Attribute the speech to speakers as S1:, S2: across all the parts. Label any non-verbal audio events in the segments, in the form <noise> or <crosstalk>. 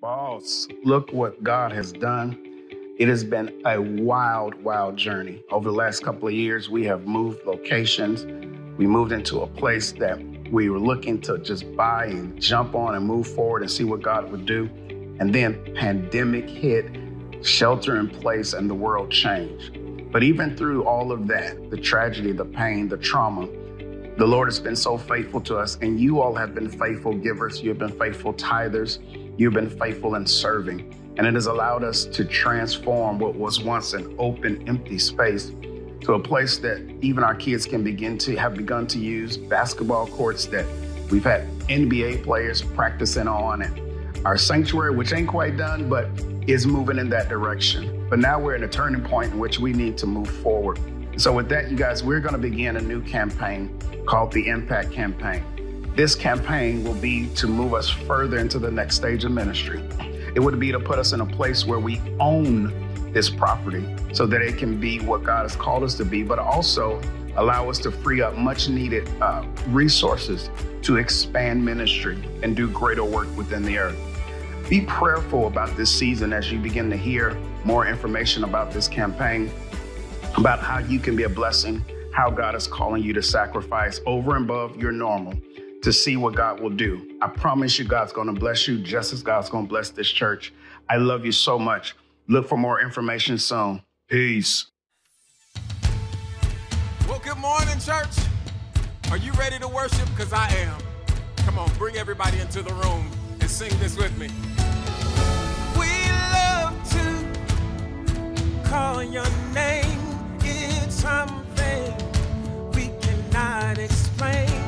S1: Boss, look what God has done. It has been a wild, wild journey. Over the last couple of years, we have moved locations. We moved into a place that we were looking to just buy and jump on and move forward and see what God would do. And then pandemic hit, shelter in place, and the world changed. But even through all of that, the tragedy, the pain, the trauma, the Lord has been so faithful to us, and you all have been faithful givers. You have been faithful tithers. You've been faithful in serving. And it has allowed us to transform what was once an open, empty space to a place that even our kids can begin to have begun to use basketball courts that we've had NBA players practicing on, and our sanctuary, which ain't quite done, but is moving in that direction. But now we're at a turning point in which we need to move forward. So, with that, you guys, we're going to begin a new campaign called the Impact Campaign. This campaign will be to move us further into the next stage of ministry. It would be to put us in a place where we own this property so that it can be what God has called us to be, but also allow us to free up much needed uh, resources to expand ministry and do greater work within the earth. Be prayerful about this season as you begin to hear more information about this campaign, about how you can be a blessing, how God is calling you to sacrifice over and above your normal to see what God will do. I promise you, God's going to bless you just as God's going to bless this church. I love you so much. Look for more information soon. Peace.
S2: Well, good morning, church. Are you ready to worship? Because I am. Come on, bring everybody into the room and sing this with me. We love to call your name. It's something we cannot explain.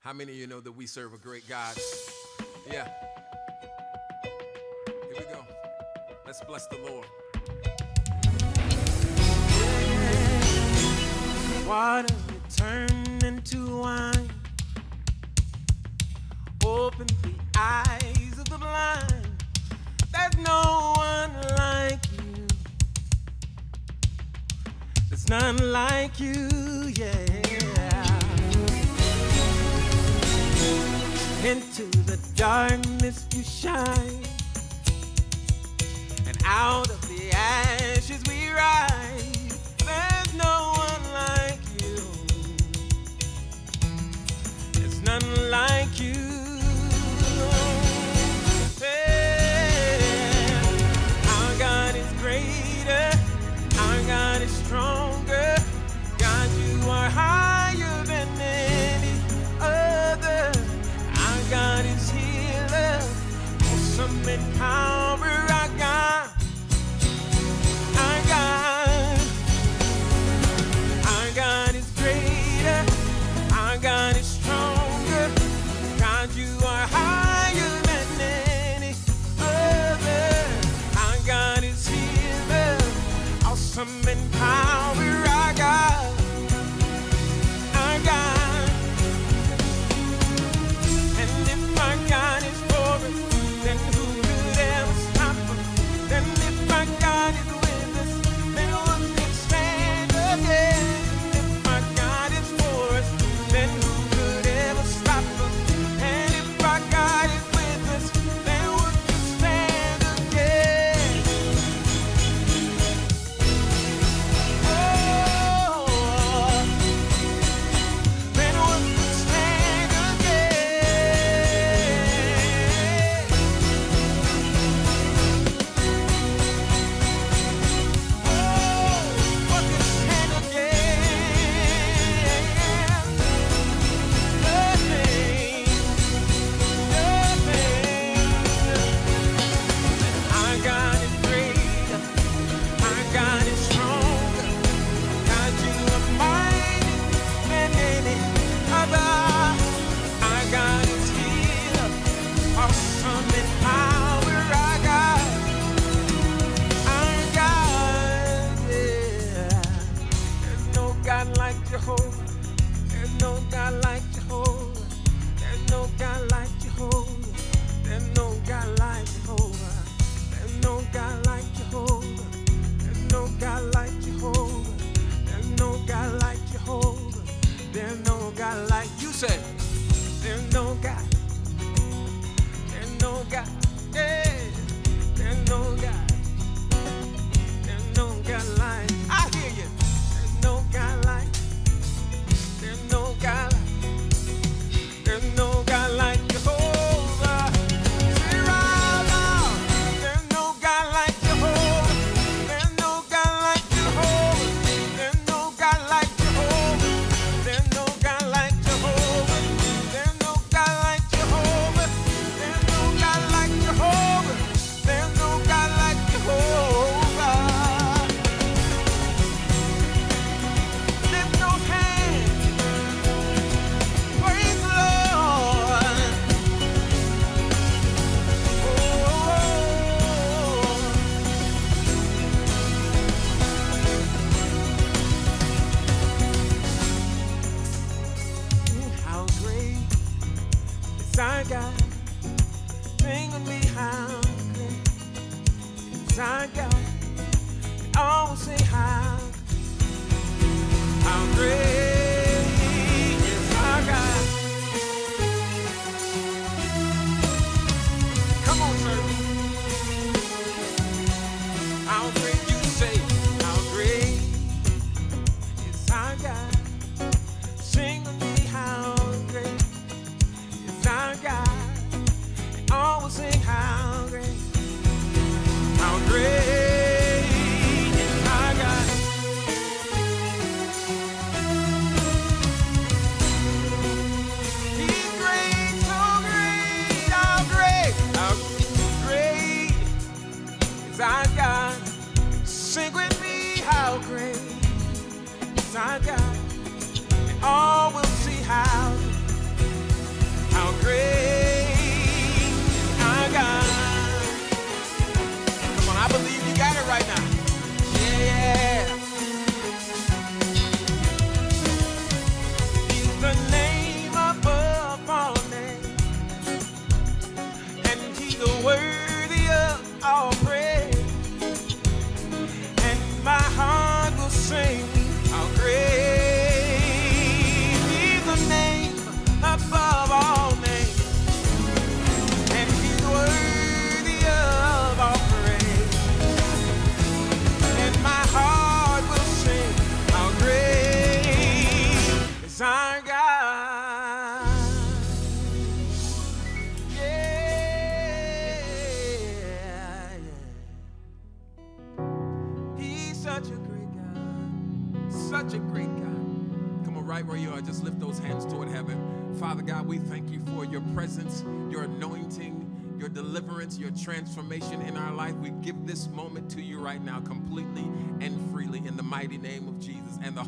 S2: How many of you know that we serve a great God? Yeah. Here we go. Let's bless the Lord. Water turned into wine. Open the eyes of the blind. There's no one like you. There's none like you, yeah. Into the darkness you shine, and out of the ashes we rise. There's no one like you. There's none like you.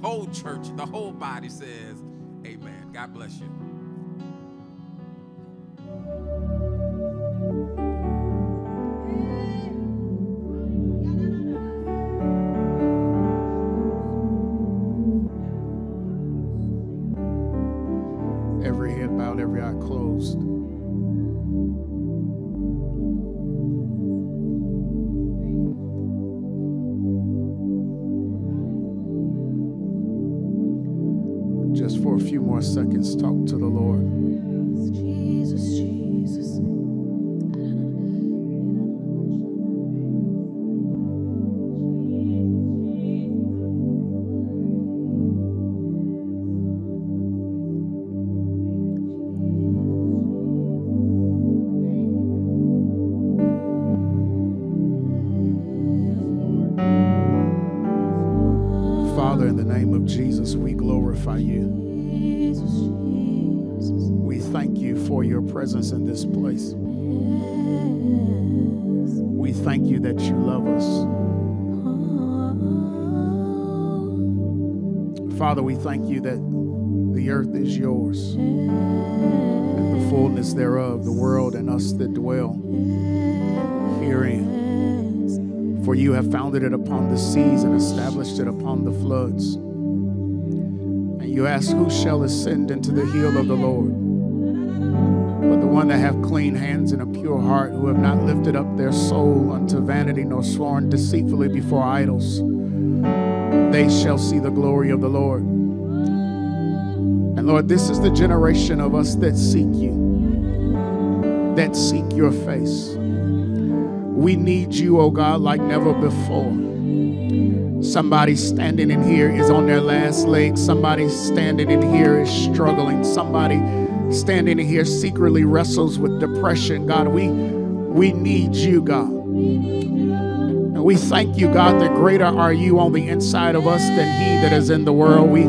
S3: Whole church, the whole body says, Amen. God bless you.
S4: Is yours and the fullness thereof, the world and us that dwell herein. For you have founded it upon the seas and established it upon the floods. And you ask, Who shall ascend into the hill of the Lord? But the one that have clean hands and a pure heart, who have not lifted up their soul unto vanity nor sworn deceitfully before idols, they shall see the glory of the Lord. And Lord, this is the generation of us that seek you, that seek your face. We need you, oh God, like never before. Somebody standing in here is on their last leg. Somebody standing in here is struggling. Somebody standing in here secretly wrestles with depression. God, we we need you, God. And we thank you, God, that greater are you on the inside of us than he that is in the world. We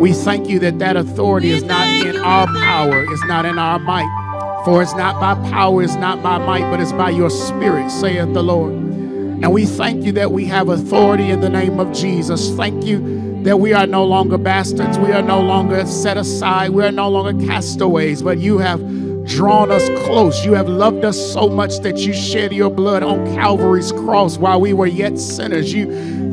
S4: we thank you that that authority is not in our power, it's not in our might. For it's not by power, it's not by might, but it's by your spirit, saith the Lord. And we thank you that we have authority in the name of Jesus. Thank you that we are no longer bastards. We are no longer set aside. We are no longer castaways, but you have drawn us close. You have loved us so much that you shed your blood on Calvary's cross while we were yet sinners. You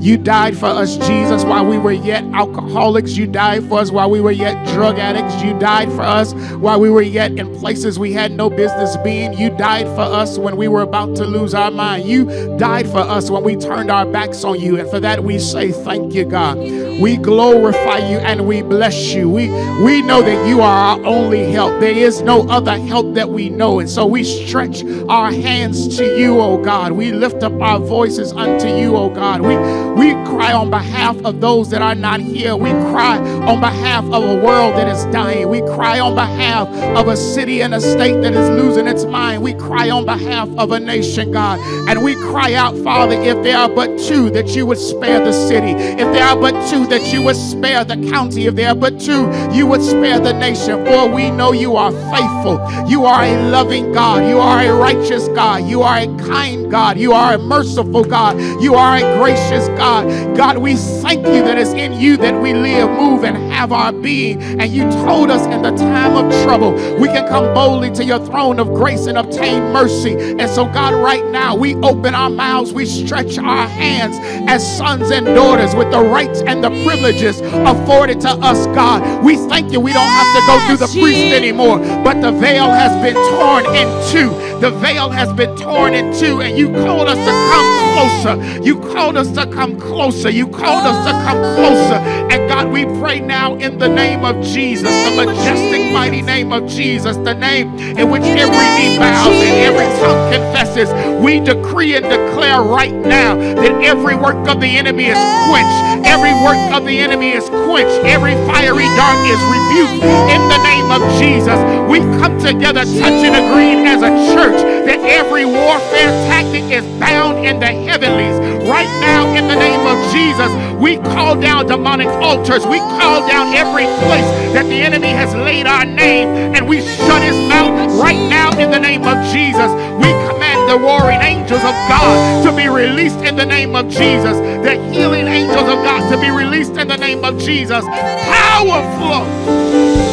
S4: you died for us, Jesus, while we were yet alcoholics. You died for us while we were yet drug addicts. You died for us while we were yet in places we had no business being. You died for us when we were about to lose our mind. You died for us when we turned our backs on you. And for that we say thank you, God. We glorify you and we bless you. We we know that you are our only help. There is no other help that we know. And so we stretch our hands to you, oh God. We lift up our voices unto you, oh God. We we cry on behalf of those that are not here. We cry on behalf of a world that is dying. We cry on behalf of a city and a state that is losing its mind. We cry on behalf of a nation, God. And we cry out, Father, if there are but two, that you would spare the city. If there are but two, that you would spare the county. If there are but two, you would spare the nation. For we know you are faithful. You are a loving God. You are a righteous God. You are a kind God. You are a merciful God. You are a gracious God. God. God, we thank you that it's in you that we live, move, and have our being. And you told us in the time of trouble, we can come boldly to your throne of grace and obtain mercy. And so, God, right now, we open our mouths, we stretch our hands as sons and daughters with the rights and the privileges afforded to us, God. We thank you. We don't have to go through the priest anymore, but the veil has been torn in two. The veil has been torn in two, and you called us to come closer. You called us to come closer. You called us to come closer. And God, we pray now in the name of Jesus, the majestic, mighty name of Jesus, the name in which every knee bows and every tongue confesses. We decree and declare right now that every work of the enemy is quenched. Every work of the enemy is quenched. Every fiery dart is rebuked in the name of Jesus. We come together, touching and agreeing as a church that every warfare tactic is bound in the heavenlies. Right now, in the name of Jesus, we call down demonic altars. We call down every place that the enemy has laid our name, and we shut his mouth right now in the name of Jesus. We command the warring angels of God to be released in the name of Jesus, the healing angels of God to be released in the name of Jesus. Power flow.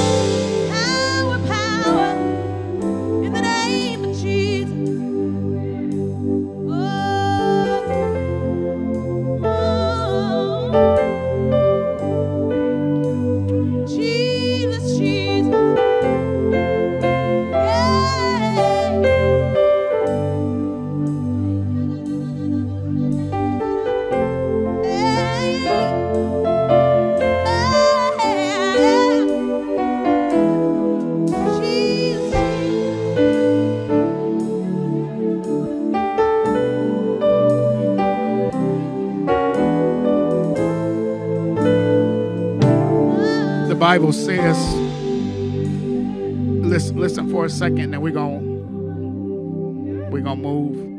S4: Bible says, listen, listen for a second, and we're going we're gonna move.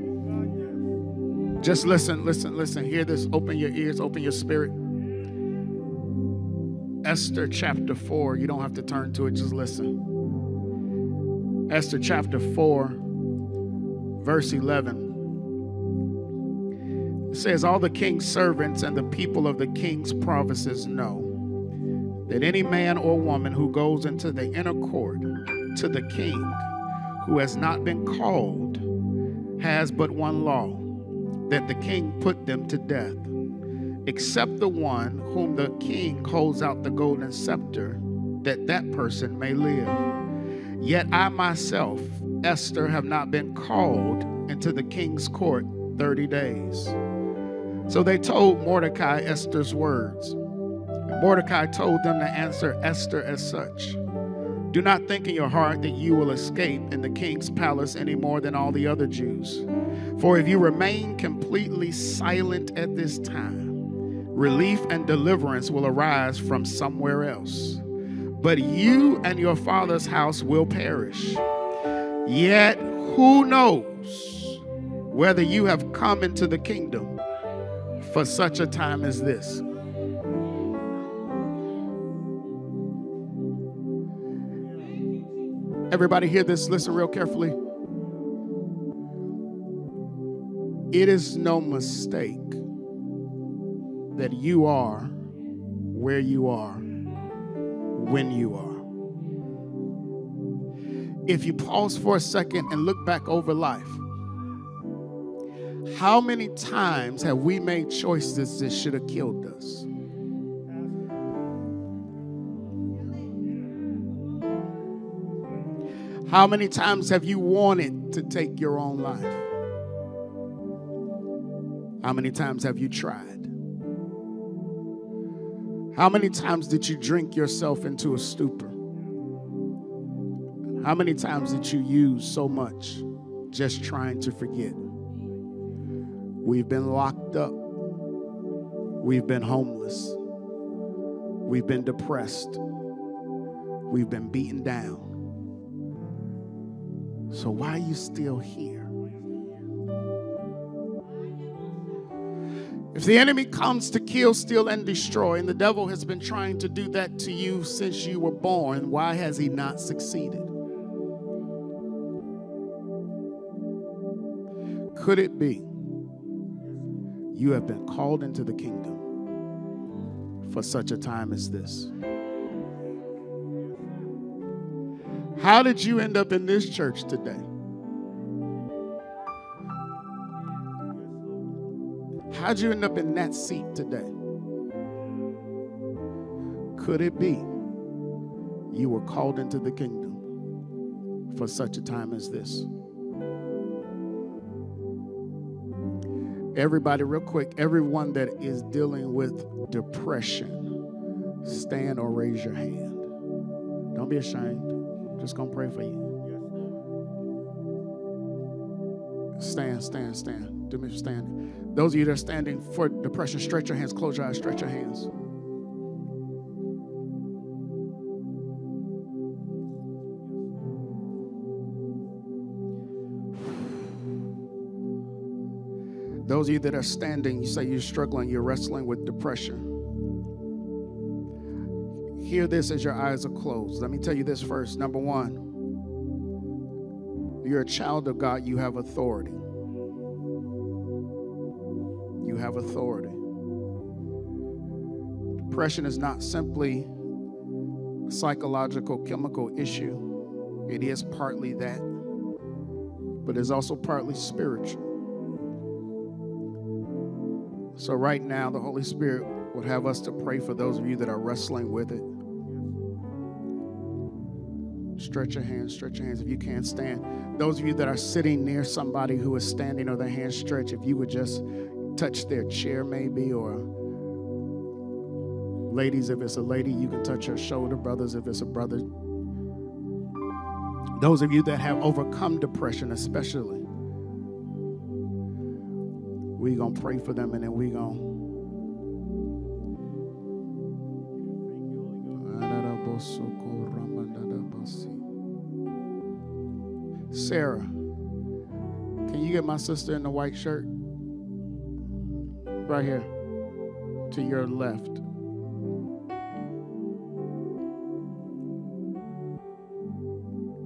S4: Just listen, listen, listen. Hear this. Open your ears, open your spirit. Esther chapter 4. You don't have to turn to it, just listen. Esther chapter 4, verse 11. It says, All the king's servants and the people of the king's provinces know that any man or woman who goes into the inner court to the king who has not been called has but one law that the king put them to death, except the one whom the king holds out the golden scepter, that that person may live. Yet I myself, Esther, have not been called into the king's court 30 days. So they told Mordecai Esther's words. Mordecai told them to answer Esther as such Do not think in your heart that you will escape in the king's palace any more than all the other Jews. For if you remain completely silent at this time, relief and deliverance will arise from somewhere else. But you and your father's house will perish. Yet who knows whether you have come into the kingdom for such a time as this? Everybody hear this, listen real carefully. It is no mistake that you are where you are when you are. If you pause for a second and look back over life, how many times have we made choices that should have killed us? How many times have you wanted to take your own life? How many times have you tried? How many times did you drink yourself into a stupor? How many times did you use so much just trying to forget? We've been locked up. We've been homeless. We've been depressed. We've been beaten down. So why are you still here? If the enemy comes to kill, steal, and destroy, and the devil has been trying to do that to you since you were born, why has he not succeeded? Could it be You have been called into the kingdom for such a time as this. How did you end up in this church today? How'd you end up in that seat today? Could it be you were called into the kingdom for such a time as this? Everybody, real quick, everyone that is dealing with depression, stand or raise your hand. Don't be ashamed. Just gonna pray for you. Stand, stand, stand. Do me stand. Those of you that are standing for depression, stretch your hands, close your eyes, stretch your hands. Those of you that are standing, you say you're struggling, you're wrestling with depression. Hear this as your eyes are closed. Let me tell you this first. Number one, you're a child of God, you have authority. You have authority. Depression is not simply a psychological, chemical issue, it is partly that, but it's also partly spiritual. So, right now, the Holy Spirit would have us to pray for those of you that are wrestling with it. Stretch your hands, stretch your hands if you can't stand. Those of you that are sitting near somebody who is standing or their hands stretched, if you would just touch their chair, maybe, or ladies, if it's a lady, you can touch her shoulder. Brothers, if it's a brother. Those of you that have overcome depression, especially we're going to pray for them and then we're going to. Sarah, can you get my sister in the white shirt? Right here. To your left.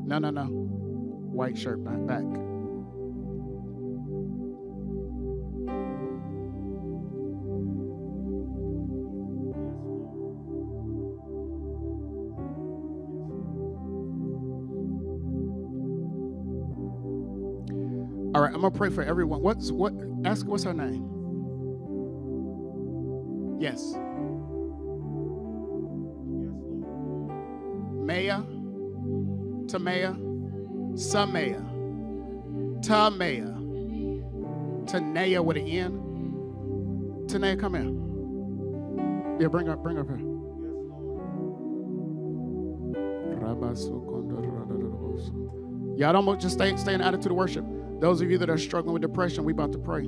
S4: No, no, no. White shirt, back, back. I'm gonna pray for everyone. What's what? Ask what's her name? Yes. Maya, Tamaya, Samaya, Tamaya, Tanaya with an N. Tanaya, come here. Yeah, bring her, bring her here. Y'all don't just stay, stay in attitude of worship. Those of you that are struggling with depression, we about to pray.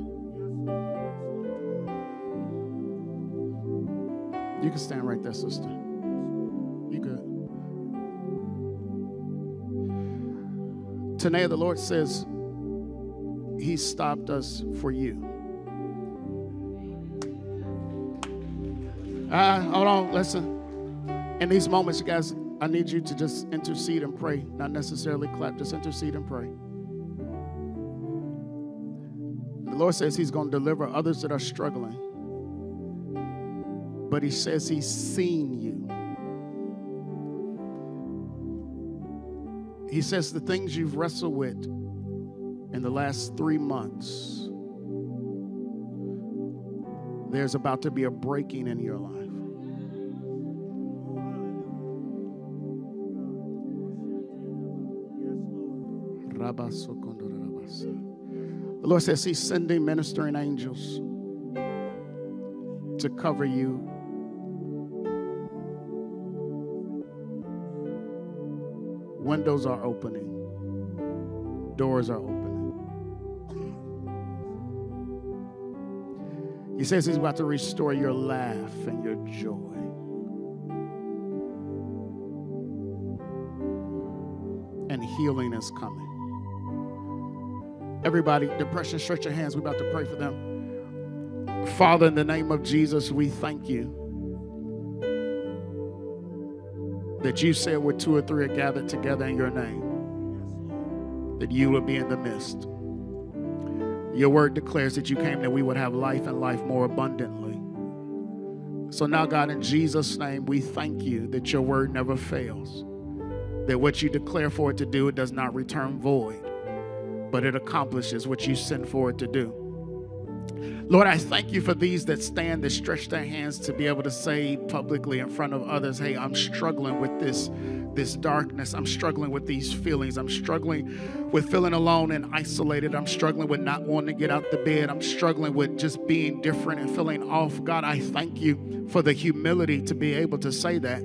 S4: You can stand right there, sister. You good. Today, the Lord says He stopped us for you. Uh, hold on, listen. In these moments, you guys, I need you to just intercede and pray, not necessarily clap, just intercede and pray. Lord says He's going to deliver others that are struggling. But He says He's seen you. He says the things you've wrestled with in the last three months, there's about to be a breaking in your life. Lord says He's sending ministering angels to cover you. Windows are opening, doors are opening. He says He's about to restore your laugh and your joy. And healing is coming. Everybody, depression, stretch your hands. We're about to pray for them. Father, in the name of Jesus, we thank you that you said where two or three are gathered together in your name, that you will be in the midst. Your word declares that you came that we would have life and life more abundantly. So now, God, in Jesus' name, we thank you that your word never fails, that what you declare for it to do, it does not return void, but it accomplishes what you send for it to do. Lord, I thank you for these that stand, that stretch their hands to be able to say publicly in front of others, hey, I'm struggling with this, this darkness. I'm struggling with these feelings. I'm struggling with feeling alone and isolated. I'm struggling with not wanting to get out the bed. I'm struggling with just being different and feeling off. God, I thank you for the humility to be able to say that.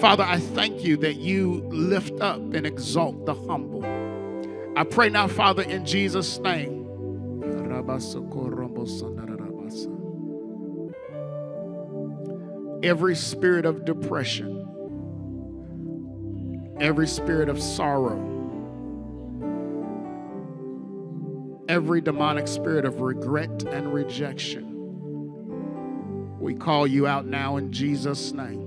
S4: Father, I thank you that you lift up and exalt the humble. I pray now, Father, in Jesus' name Every spirit of depression, every spirit of sorrow, every demonic spirit of regret and rejection, we call you out now in Jesus' name.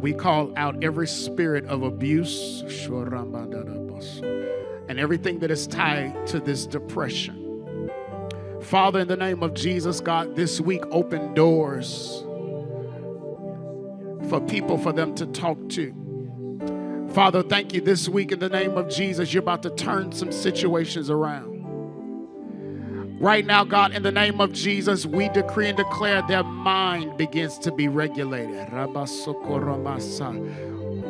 S4: We call out every spirit of abuse and everything that is tied to this depression. Father, in the name of Jesus, God, this week open doors for people for them to talk to. Father, thank you this week in the name of Jesus. You're about to turn some situations around. Right now, God, in the name of Jesus, we decree and declare their mind begins to be regulated.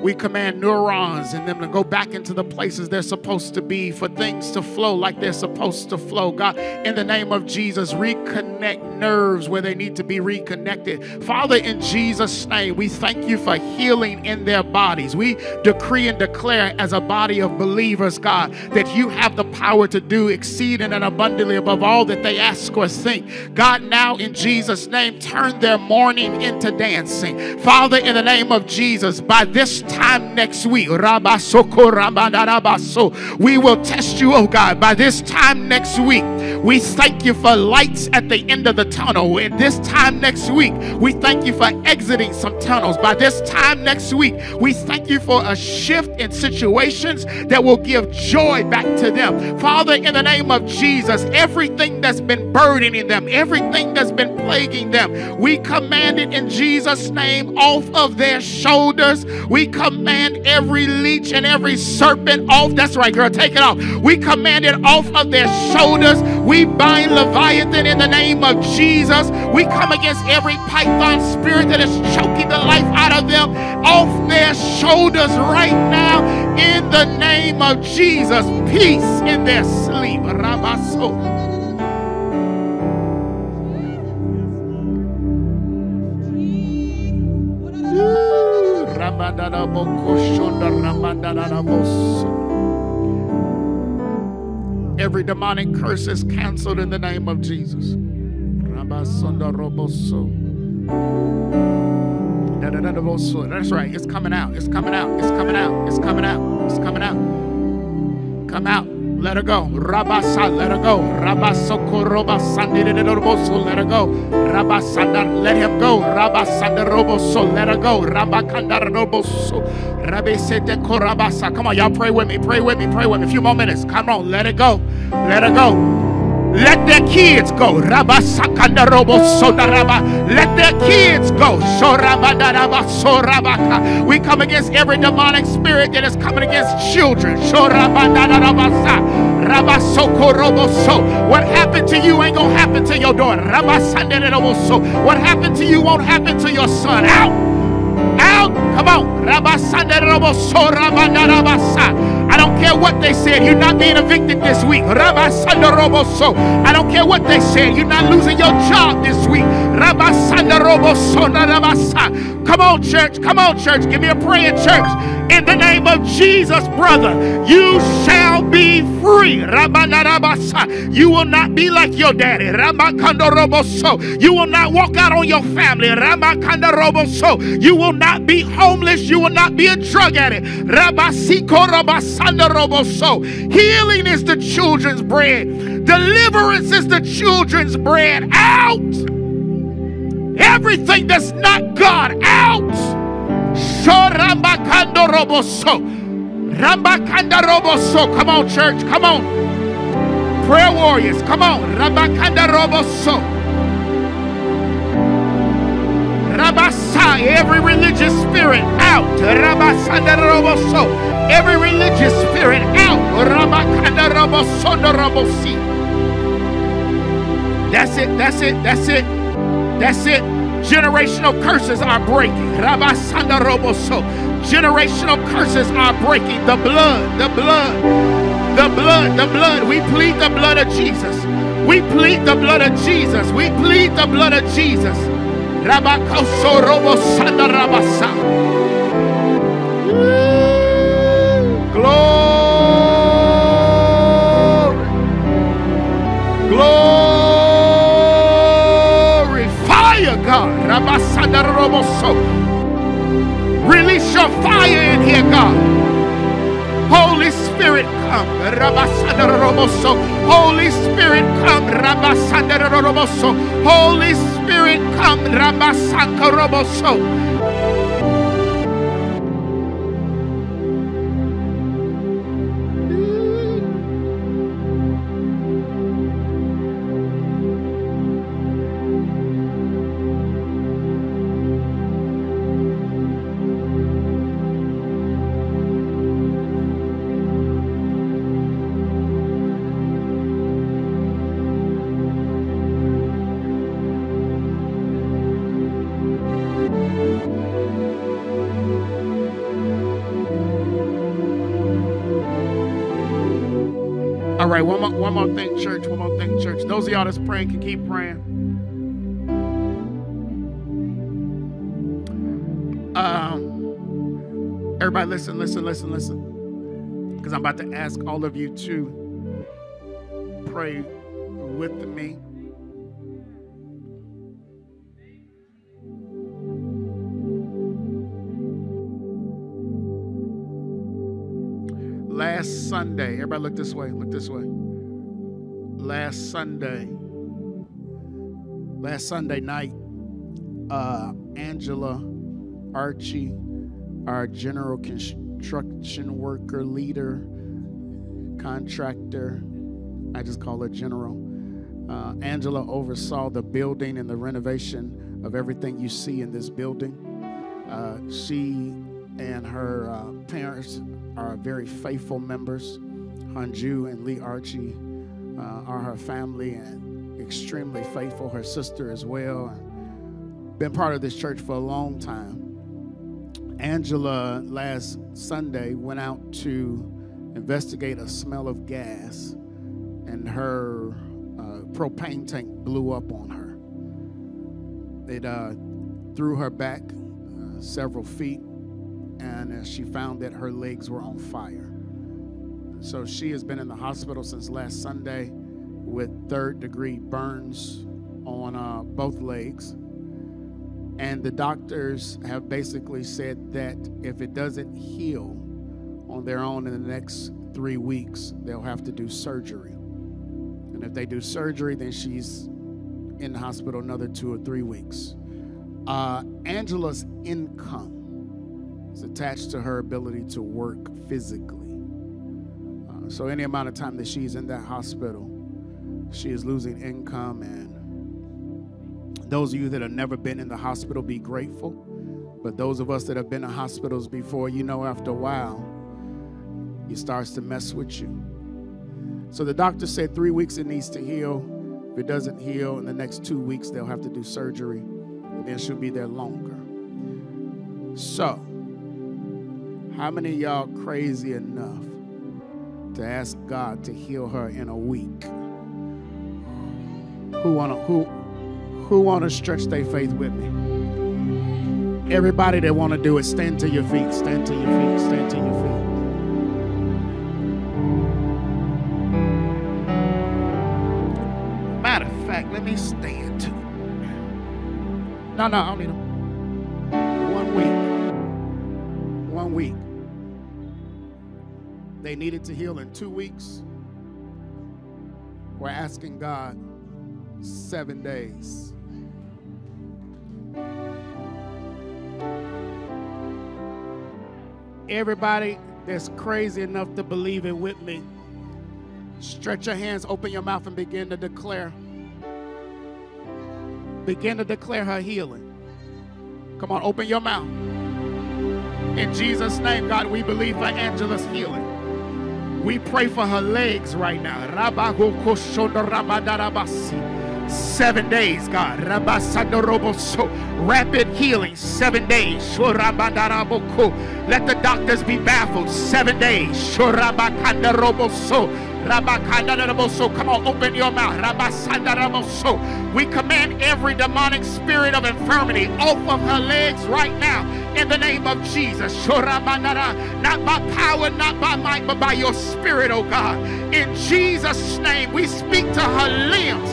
S4: We command neurons in them to go back into the places they're supposed to be for things to flow like they're supposed to flow. God, in the name of Jesus, reconnect nerves where they need to be reconnected. Father, in Jesus' name, we thank you for healing in their bodies. We decree and declare as a body of believers, God, that you have the power to do exceeding and abundantly above all that they ask or think. God, now in Jesus' name, turn their mourning into dancing. Father, in the name of Jesus, by this time next week, we will test you, oh God. By this time next week, we thank you for lights at the end of the tunnel. And this time next week, we thank you for exiting some tunnels. By this time next week, we thank you for a shift in situations that will give joy back to them. Father, in the name of Jesus, everything that's been burdening them, everything that's been plaguing them, we command it in Jesus' name off of their shoulders. We command every leech and every serpent off. That's right, girl, take it off. We command it off of their shoulders. We bind Leviathan in the name of Jesus. We come against every python spirit that is choking the life out of them off their shoulders right now in the name of Jesus. Peace in their sleep. Rabaso. Every demonic curse is canceled in the name of Jesus. That's right. It's coming out. It's coming out. It's coming out. It's coming out. It's coming out. Come out. Let her go. Rabasa, let her go. Rabasoko Robasandiraboso, let her go. Rabasanda, let him go. Rabasanda Roboso, let her go. Rabakanda Roboso. Rabesete Korabasa. Come on, y'all pray with me. Pray with me. Pray with me. A few more minutes. Come on, let it go. Let her go. Let their kids go. Let their kids go. We come against every demonic spirit that is coming against children. What happened to you ain't gonna happen to your daughter. What happened to you won't happen to your son. Out! Out! Come on. I don't care what they said. You're not being evicted this week. I don't care what they said. You're not losing your job this week. Come on, church. Come on, church. Give me a prayer, church. In the name of Jesus, brother, you shall be free. You will not be like your daddy. You will not walk out on your family. You will not be homeless. You will not be a drug addict. Healing is the children's bread. Deliverance is the children's bread. Out! Everything that's not God, out! Rambakanda Roboso. Come on, church. Come on. Prayer warriors. Come on. Rambakanda Roboso. Rabasa. Every religious spirit out. Rabasanda Roboso. Every religious spirit out. Rabakanda Roboso. Robosi. That's it. That's it. That's it. That's it. Generational curses are breaking. Generational curses are breaking. The blood, the blood, the blood, the blood. We plead the blood of Jesus. We plead the blood of Jesus. We plead the blood of Jesus. Robosanda Rabasa. Glory. Glory. Release your fire in here, God. Holy Spirit, come. Rabasanda Roboso. Holy Spirit, come. Holy Spirit, come. One more, one more thing, church. One more thing, church. Those of y'all that's praying can keep praying. Um, everybody, listen, listen, listen, listen. Because I'm about to ask all of you to pray with me. Sunday, everybody look this way, look this way. Last Sunday, last Sunday night, uh, Angela Archie, our general construction worker, leader, contractor, I just call her general. Uh, Angela oversaw the building and the renovation of everything you see in this building. Uh, she and her uh, parents are very faithful members. Hanju and Lee Archie uh, are her family and extremely faithful. Her sister as well. Been part of this church for a long time. Angela last Sunday went out to investigate a smell of gas, and her uh, propane tank blew up on her. It uh, threw her back uh, several feet and she found that her legs were on fire. So she has been in the hospital since last Sunday with third degree burns on uh, both legs. And the doctors have basically said that if it doesn't heal on their own in the next three weeks, they'll have to do surgery. And if they do surgery, then she's in the hospital another two or three weeks. Uh, Angela's income is attached to her ability to work physically. Uh, so, any amount of time that she's in that hospital, she is losing income. And those of you that have never been in the hospital, be grateful. But those of us that have been in hospitals before, you know, after a while, it starts to mess with you. So, the doctor said three weeks it needs to heal. If it doesn't heal in the next two weeks, they'll have to do surgery. And then she'll be there longer. So, how many y'all crazy enough to ask God to heal her in a week? Who wanna who who wanna stretch their faith with me? Everybody that wanna do it, stand to your feet, stand to your feet, stand to your feet. Matter of fact, let me stand. No, no, I don't need them. They needed to heal in two weeks. We're asking God seven days. Everybody that's crazy enough to believe it with me, stretch your hands, open your mouth, and begin to declare. Begin to declare her healing. Come on, open your mouth. In Jesus' name, God, we believe for Angela's healing. We pray for her legs right now. Seven days, God. Rapid healing, seven days. Let the doctors be baffled, seven days. Come on, open your mouth. We command every demonic spirit of infirmity off of her legs right now in the name of Jesus. Not by power, not by might, but by your spirit, oh God. In Jesus' name, we speak to her limbs.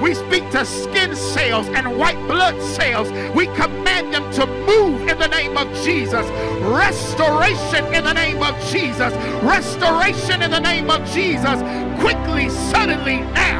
S4: We speak to skin cells and white blood cells. We command them to move in the name of Jesus. Restoration in the name of Jesus. Restoration in the name of Jesus. Quickly, suddenly, now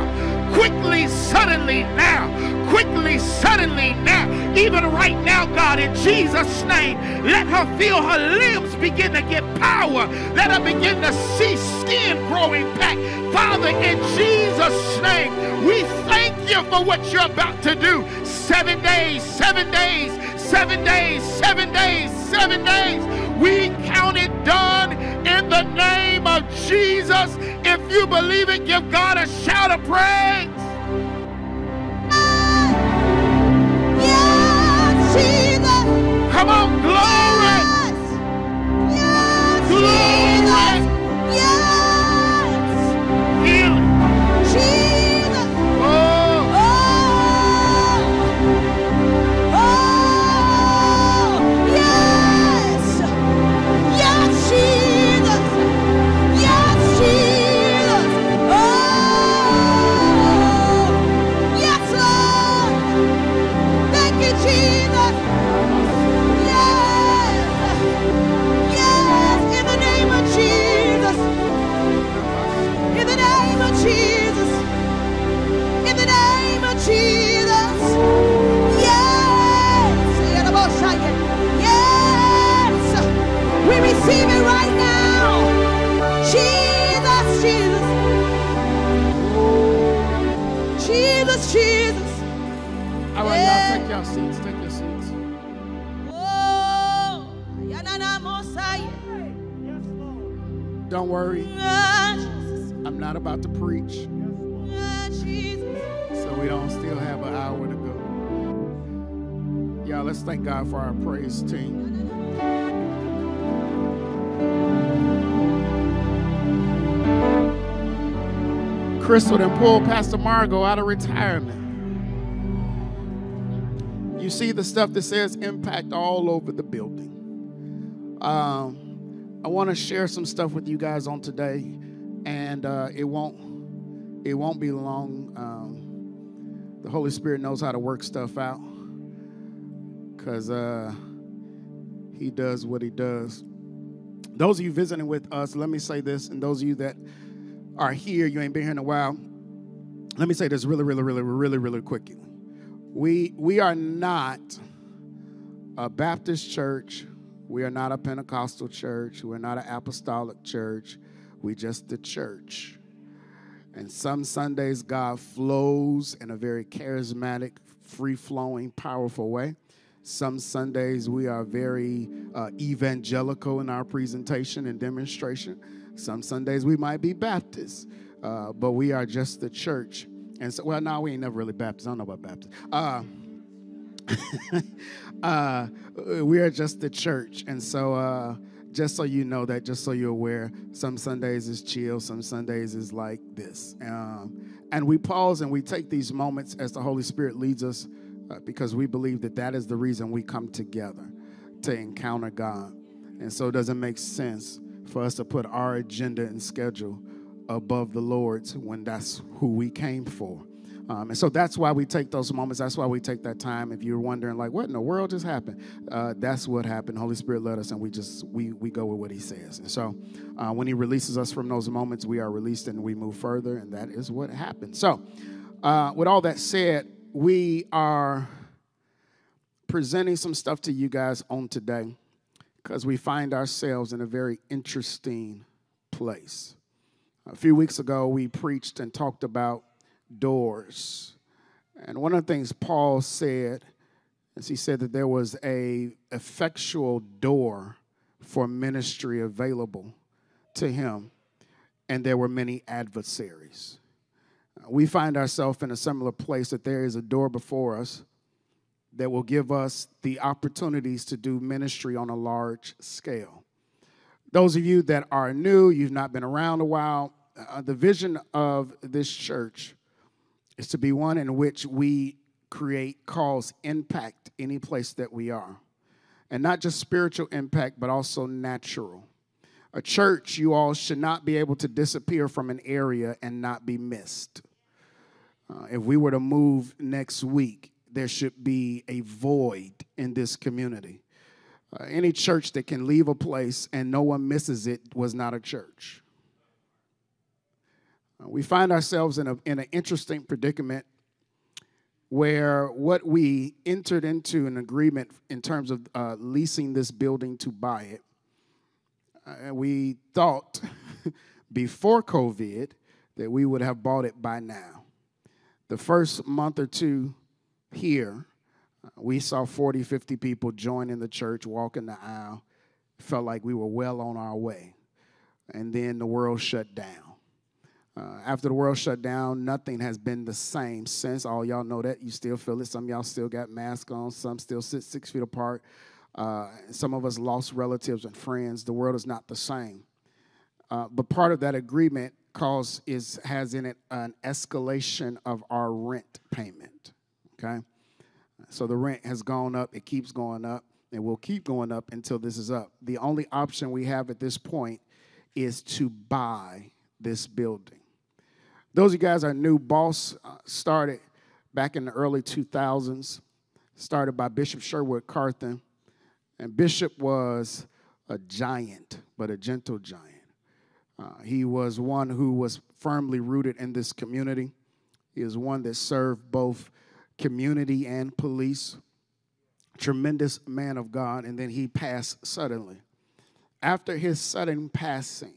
S4: quickly, suddenly now, quickly, suddenly now, even right now, God, in Jesus' name, let her feel her limbs begin to get power. Let her begin to see skin growing back. Father, in Jesus' name, we thank you for what you're about to do. Seven days, seven days, seven days, seven days, seven days. We count it done in the name of Jesus. If you believe it, give God a shout of praise. Come on, glory.
S3: Yes. Yes, Jesus.
S4: Don't worry, I'm not about to preach, so we don't still have an hour to go. Y'all, let's thank God for our praise team. Crystal then pulled Pastor Margot out of retirement. You see the stuff that says impact all over the building. Um, I want to share some stuff with you guys on today, and uh, it won't it won't be long. Um, the Holy Spirit knows how to work stuff out, cause uh, He does what He does. Those of you visiting with us, let me say this, and those of you that are here, you ain't been here in a while. Let me say this really, really, really, really, really quickly. We we are not a Baptist church. We are not a Pentecostal church. We're not an apostolic church. We just the church. And some Sundays God flows in a very charismatic, free-flowing, powerful way. Some Sundays we are very uh, evangelical in our presentation and demonstration. Some Sundays we might be Baptist, uh, but we are just the church. And so, well, no, we ain't never really Baptist. I don't know about Baptist. Uh, <laughs> uh, we are just the church. And so, uh, just so you know that, just so you're aware, some Sundays is chill, some Sundays is like this. Um, and we pause and we take these moments as the Holy Spirit leads us uh, because we believe that that is the reason we come together to encounter God. And so it doesn't make sense for us to put our agenda and schedule above the Lord's when that's who we came for. Um, and so that's why we take those moments. That's why we take that time. If you're wondering, like, what in the world just happened? Uh, that's what happened. Holy Spirit led us, and we just we we go with what He says. And so, uh, when He releases us from those moments, we are released and we move further, and that is what happened. So, uh, with all that said, we are presenting some stuff to you guys on today because we find ourselves in a very interesting place. A few weeks ago, we preached and talked about doors. And one of the things Paul said is he said that there was a effectual door for ministry available to him, and there were many adversaries. We find ourselves in a similar place that there is a door before us that will give us the opportunities to do ministry on a large scale. Those of you that are new, you've not been around a while, uh, the vision of this church is to be one in which we create, cause impact any place that we are. And not just spiritual impact, but also natural. A church, you all should not be able to disappear from an area and not be missed. Uh, if we were to move next week, there should be a void in this community. Uh, any church that can leave a place and no one misses it was not a church. Uh, we find ourselves in, a, in an interesting predicament where what we entered into an agreement in terms of uh, leasing this building to buy it, uh, we thought <laughs> before COVID that we would have bought it by now. The first month or two here, uh, we saw 40, 50 people joining the church, walking the aisle. Felt like we were well on our way. And then the world shut down. Uh, after the world shut down, nothing has been the same since. All y'all know that. You still feel it. Some y'all still got masks on. Some still sit six feet apart. Uh, some of us lost relatives and friends. The world is not the same. Uh, but part of that agreement cause is has in it an escalation of our rent payment. Okay, so the rent has gone up. It keeps going up, and will keep going up until this is up. The only option we have at this point is to buy this building. Those of you guys are new. Boss uh, started back in the early 2000s, started by Bishop Sherwood Carthen. And Bishop was a giant, but a gentle giant. Uh, he was one who was firmly rooted in this community. He is one that served both community and police. Tremendous man of God, and then he passed suddenly. After his sudden passing,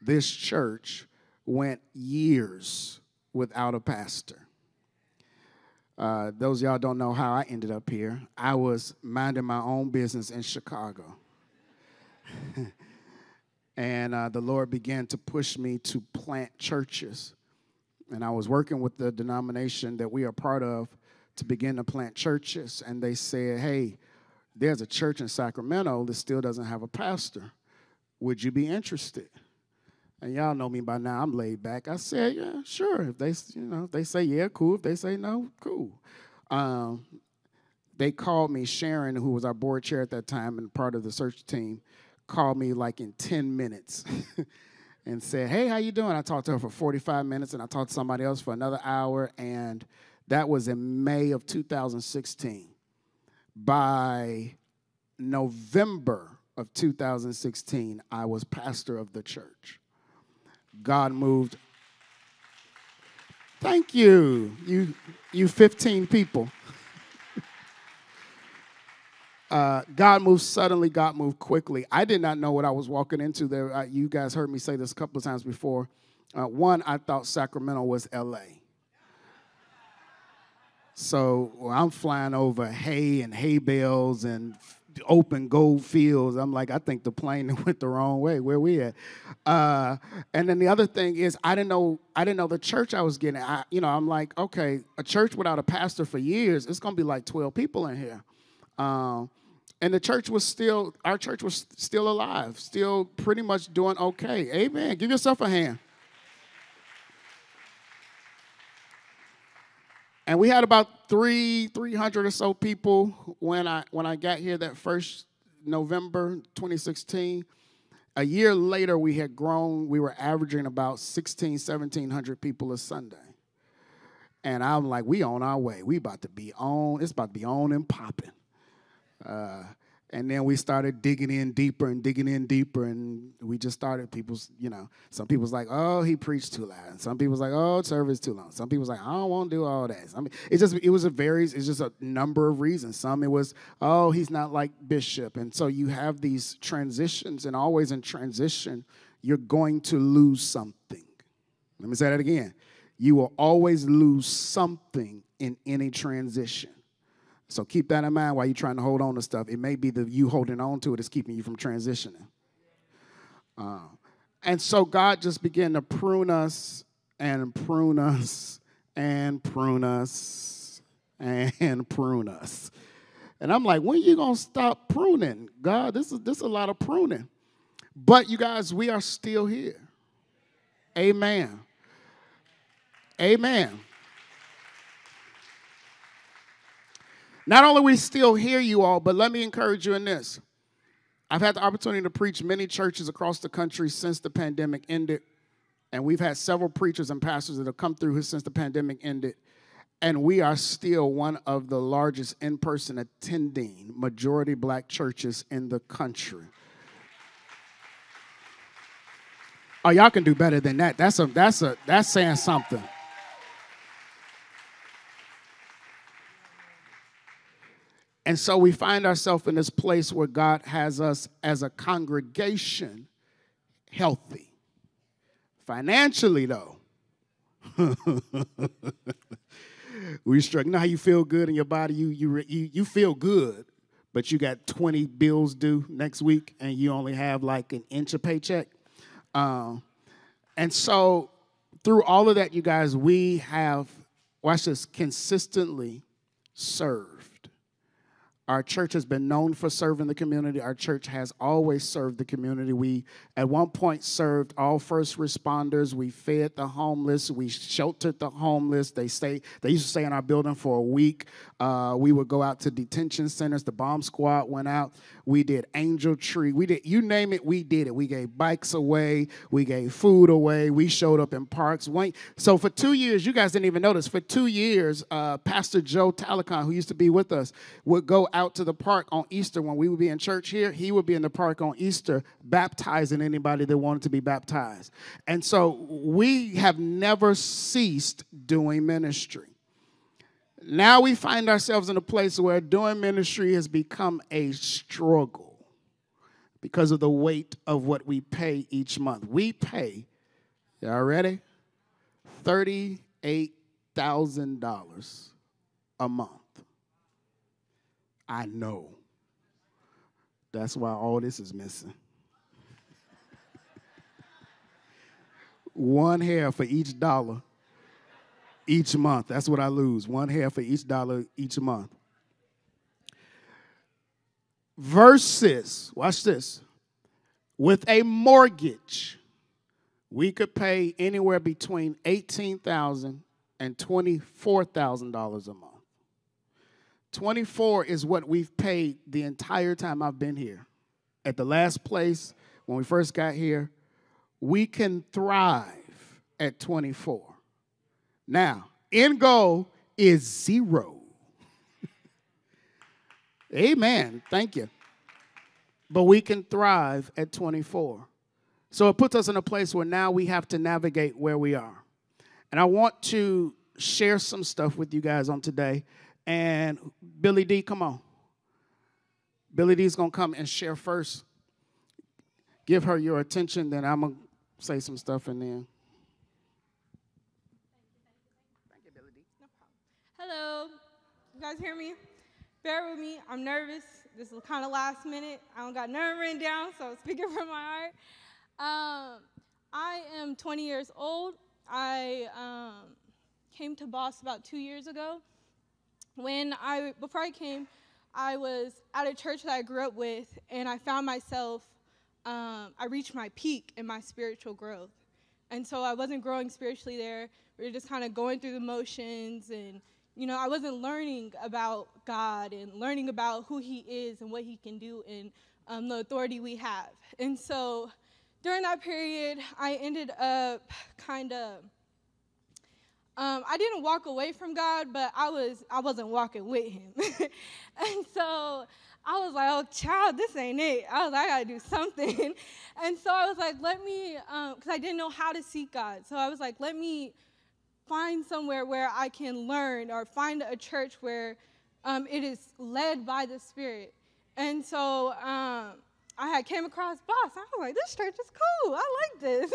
S4: this church went years without a pastor. Uh, those y'all don't know how I ended up here. I was minding my own business in Chicago. <laughs> and uh, the Lord began to push me to plant churches. And I was working with the denomination that we are part of to begin to plant churches. And they said, hey, there's a church in Sacramento that still doesn't have a pastor. Would you be interested? And y'all know me by now. I'm laid back. I said, yeah, sure. If they, you know, they say yeah, cool. If they say no, cool. Um, they called me. Sharon, who was our board chair at that time and part of the search team, called me like in 10 minutes <laughs> and said, "Hey, how you doing?" I talked to her for 45 minutes, and I talked to somebody else for another hour, and that was in May of 2016. By November of 2016, I was pastor of the church. God moved. Thank you, you, you 15 people. <laughs> Uh, God moved suddenly, God moved quickly. I did not know what I was walking into there. You guys heard me say this a couple of times before. Uh, one, I thought Sacramento was LA. So well, I'm flying over hay and hay bales and open gold fields. I'm like, I think the plane <laughs> went the wrong way. Where we at? Uh, and then the other thing is, I didn't know. I didn't know the church I was getting. I, you know, I'm like, okay, a church without a pastor for years, it's gonna be like 12 people in here. Um, and the church was still, our church was still alive, still pretty much doing okay. Amen. Give yourself a hand. And we had about three, 300 or so people when I, when I got here that first November 2016. A year later, we had grown. We were averaging about 16, 1700 people a Sunday. And I'm like, we on our way. We about to be on. It's about to be on and popping. Uh, And then we started digging in deeper and digging in deeper, and we just started. People's, you know, some people's like, "Oh, he preached too loud." Some people's like, "Oh, service too long." Some people's like, "I don't want to do all that." I mean, it just it was a varies. It's just a number of reasons. Some it was, "Oh, he's not like Bishop," and so you have these transitions, and always in transition, you're going to lose something. Let me say that again. You will always lose something in any transition. So keep that in mind while you're trying to hold on to stuff. It may be the you holding on to it is keeping you from transitioning. Uh, and so God just began to prune us and prune us and prune us and <laughs> prune us. And I'm like, when are you gonna stop pruning? God, this is this is a lot of pruning. But you guys, we are still here. Amen. Amen. Not only we still here you all, but let me encourage you in this. I've had the opportunity to preach many churches across the country since the pandemic ended. And we've had several preachers and pastors that have come through since the pandemic ended. And we are still one of the largest in person attending majority black churches in the country. Oh, y'all can do better than that. That's a that's a that's saying something. And so we find ourselves in this place where God has us as a congregation healthy. Financially, though, <laughs> we struggle. You know how you feel good in your body? You, you, you, you feel good, but you got 20 bills due next week and you only have like an inch of paycheck. Um, and so, through all of that, you guys, we have, watch this, consistently served our church has been known for serving the community. Our church has always served the community. We, at one point, served all first responders. We fed the homeless. We sheltered the homeless. They stay. They used to stay in our building for a week. Uh, we would go out to detention centers. The bomb squad went out. We did Angel Tree. We did you name it. We did it. We gave bikes away. We gave food away. We showed up in parks. So for two years, you guys didn't even notice. For two years, uh, Pastor Joe Talicon, who used to be with us, would go out to the park on Easter when we would be in church here. He would be in the park on Easter baptizing anybody that wanted to be baptized. And so we have never ceased doing ministry. Now we find ourselves in a place where doing ministry has become a struggle because of the weight of what we pay each month. We pay, y'all ready? $38,000 a month. I know. That's why all this is missing. One hair for each dollar each month. That's what I lose. One hair for each dollar each month. Versus, watch this, with a mortgage, we could pay anywhere between $18,000 and $24,000 a month. 24 is what we've paid the entire time I've been here. At the last place, when we first got here, we can thrive at 24. Now, end goal is zero. <laughs> Amen. Thank you. But we can thrive at 24. So it puts us in a place where now we have to navigate where we are. And I want to share some stuff with you guys on today and Billy D, come on. Billy D's gonna come and share first. Give her your attention, then I'm gonna say some stuff and then.
S5: Thank you, Billy D. No problem. Hello. You guys hear me? Bear with me. I'm nervous. This is kind of last minute. I don't got nothing written down, so speaking <laughs> from my heart. Um, I am 20 years old. I um, came to Boss about two years ago. When I, before I came, I was at a church that I grew up with, and I found myself, um, I reached my peak in my spiritual growth. And so I wasn't growing spiritually there. We were just kind of going through the motions, and, you know, I wasn't learning about God and learning about who He is and what He can do and um, the authority we have. And so during that period, I ended up kind of um, I didn't walk away from God, but I was I wasn't walking with Him, <laughs> and so I was like, oh, child, this ain't it. I was like, I gotta do something. <laughs> and so I was like, let me, because um, I didn't know how to seek God. So I was like, let me find somewhere where I can learn or find a church where um, it is led by the Spirit. And so um, I had came across Boss. I was like, this church is cool. I like this.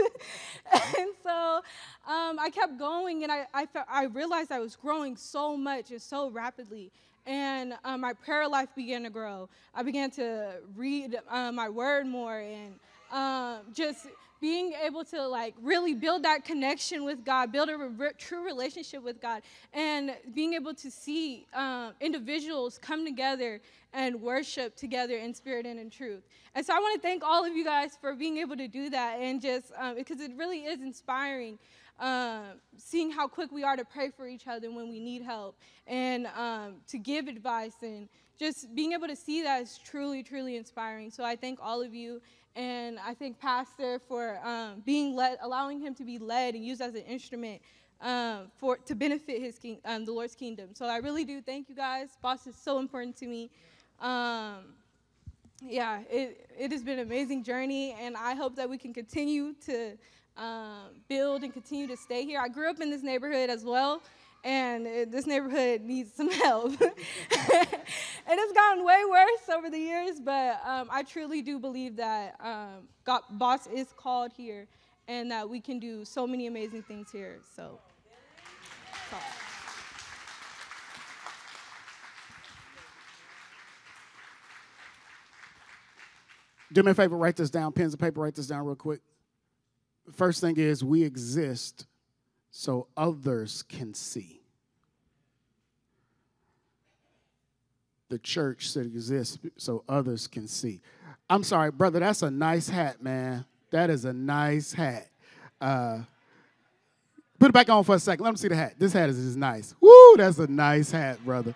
S5: <laughs> and so um, I kept going, and I, I, felt, I realized I was growing so much and so rapidly and um, my prayer life began to grow. I began to read uh, my word more and um, just being able to like really build that connection with God, build a re- true relationship with God, and being able to see um, individuals come together and worship together in spirit and in truth. And so I want to thank all of you guys for being able to do that and just um, because it really is inspiring um, seeing how quick we are to pray for each other when we need help and um, to give advice and just being able to see that is truly, truly inspiring. So I thank all of you. And I thank Pastor for um, being led, allowing him to be led and used as an instrument um, for to benefit his king, um, the Lord's kingdom. So I really do thank you guys. Boss is so important to me. Um, yeah, it, it has been an amazing journey, and I hope that we can continue to um, build and continue to stay here. I grew up in this neighborhood as well, and it, this neighborhood needs some <laughs> help. <laughs> and it's gotten way worse over the years, but um, I truly do believe that um, God, Boss is called here and that we can do so many amazing things here. So.
S4: Do me a favor, write this down. Pens and paper, write this down real quick first thing is we exist so others can see. The church that exists so others can see. I'm sorry, brother, that's a nice hat, man. That is a nice hat. Uh, put it back on for a second. Let me see the hat. This hat is just nice. Woo, that's a nice hat, brother.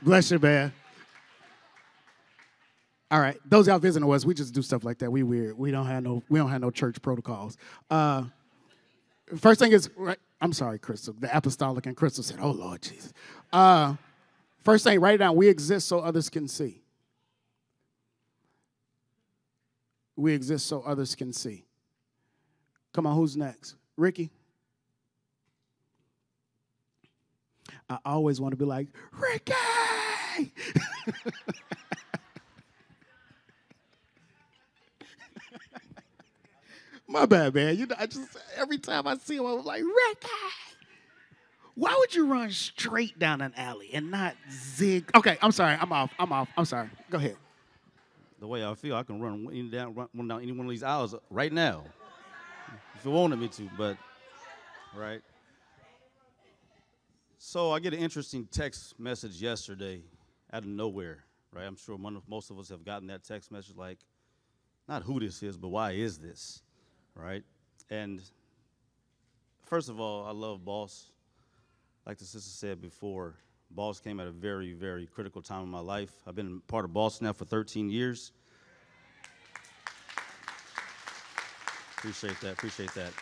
S4: Bless you, man. All right, those y'all visiting us, we just do stuff like that. We weird. We don't have no. We don't have no church protocols. Uh, first thing is, right, I'm sorry, Crystal. The apostolic and Crystal said, "Oh Lord Jesus." Uh, first thing, write it down. We exist so others can see. We exist so others can see. Come on, who's next? Ricky. I always want to be like Ricky. <laughs> My bad, man. You know, I just every time I see him, I was like, Ricky. Why would you run straight down an alley and not zig? Okay, I'm sorry. I'm off. I'm off. I'm sorry. Go ahead.
S6: The way I feel, I can run any down, run down any one of these aisles right now, if you wanted me to. But right. So I get an interesting text message yesterday, out of nowhere. Right. I'm sure most of us have gotten that text message, like, not who this is, but why is this? Right? And first of all, I love Boss. Like the sister said before, Boss came at a very, very critical time in my life. I've been part of Boss now for 13 years. Appreciate that, appreciate that.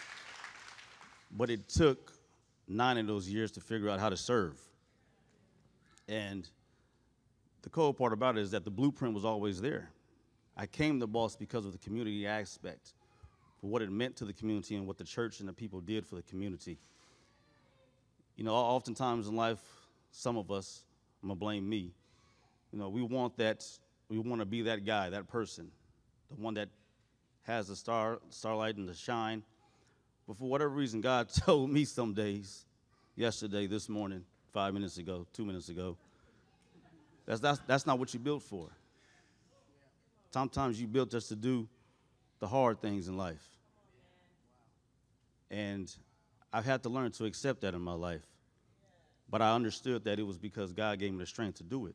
S6: But it took nine of those years to figure out how to serve. And the cool part about it is that the blueprint was always there. I came to Boss because of the community aspect for what it meant to the community and what the church and the people did for the community. You know, oftentimes in life, some of us, I'm gonna blame me, you know, we want that, we want to be that guy, that person, the one that has the star, starlight and the shine. But for whatever reason, God <laughs> told me some days, yesterday, this morning, five minutes ago, two minutes ago, that's, that's, that's not what you built for. Sometimes you built just to do the hard things in life. And I've had to learn to accept that in my life. But I understood that it was because God gave me the strength to do it,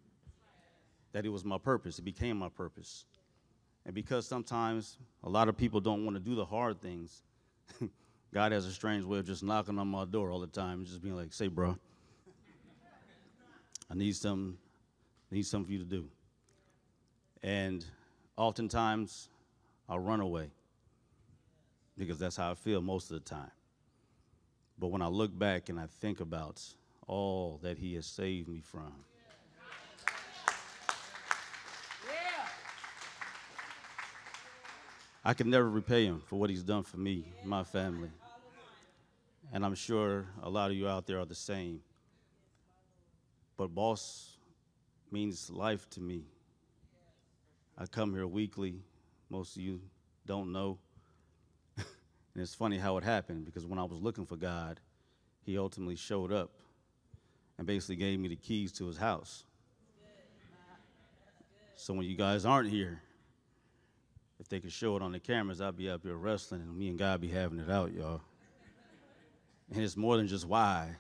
S6: that it was my purpose. It became my purpose. And because sometimes a lot of people don't want to do the hard things, <laughs> God has a strange way of just knocking on my door all the time, just being like, say, bro, I need something, need something for you to do. And oftentimes I'll run away because that's how I feel most of the time. But when I look back and I think about all that He has saved me from, yeah. I can never repay Him for what He's done for me, my family. And I'm sure a lot of you out there are the same. But boss means life to me. I come here weekly. Most of you don't know and it's funny how it happened because when I was looking for God, he ultimately showed up and basically gave me the keys to his house. So when you guys aren't here, if they could show it on the cameras, I'd be up here wrestling and me and God be having it out, y'all. And it's more than just why.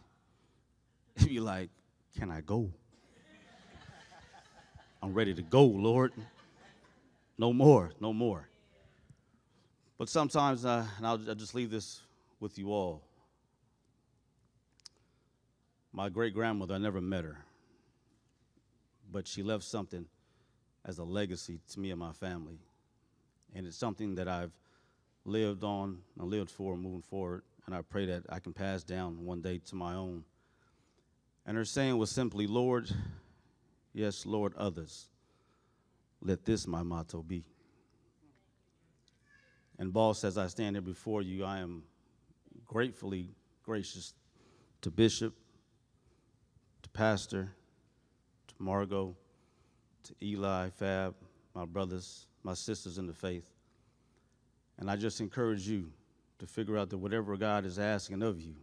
S6: <laughs> It'd be like, can I go? <laughs> I'm ready to go, Lord. No more, no more. But sometimes, uh, and I'll, I'll just leave this with you all. My great grandmother, I never met her, but she left something as a legacy to me and my family. And it's something that I've lived on and lived for moving forward, and I pray that I can pass down one day to my own. And her saying was simply, Lord, yes, Lord, others, let this my motto be. And, boss, as I stand here before you, I am gratefully gracious to Bishop, to Pastor, to Margot, to Eli, Fab, my brothers, my sisters in the faith. And I just encourage you to figure out that whatever God is asking of you,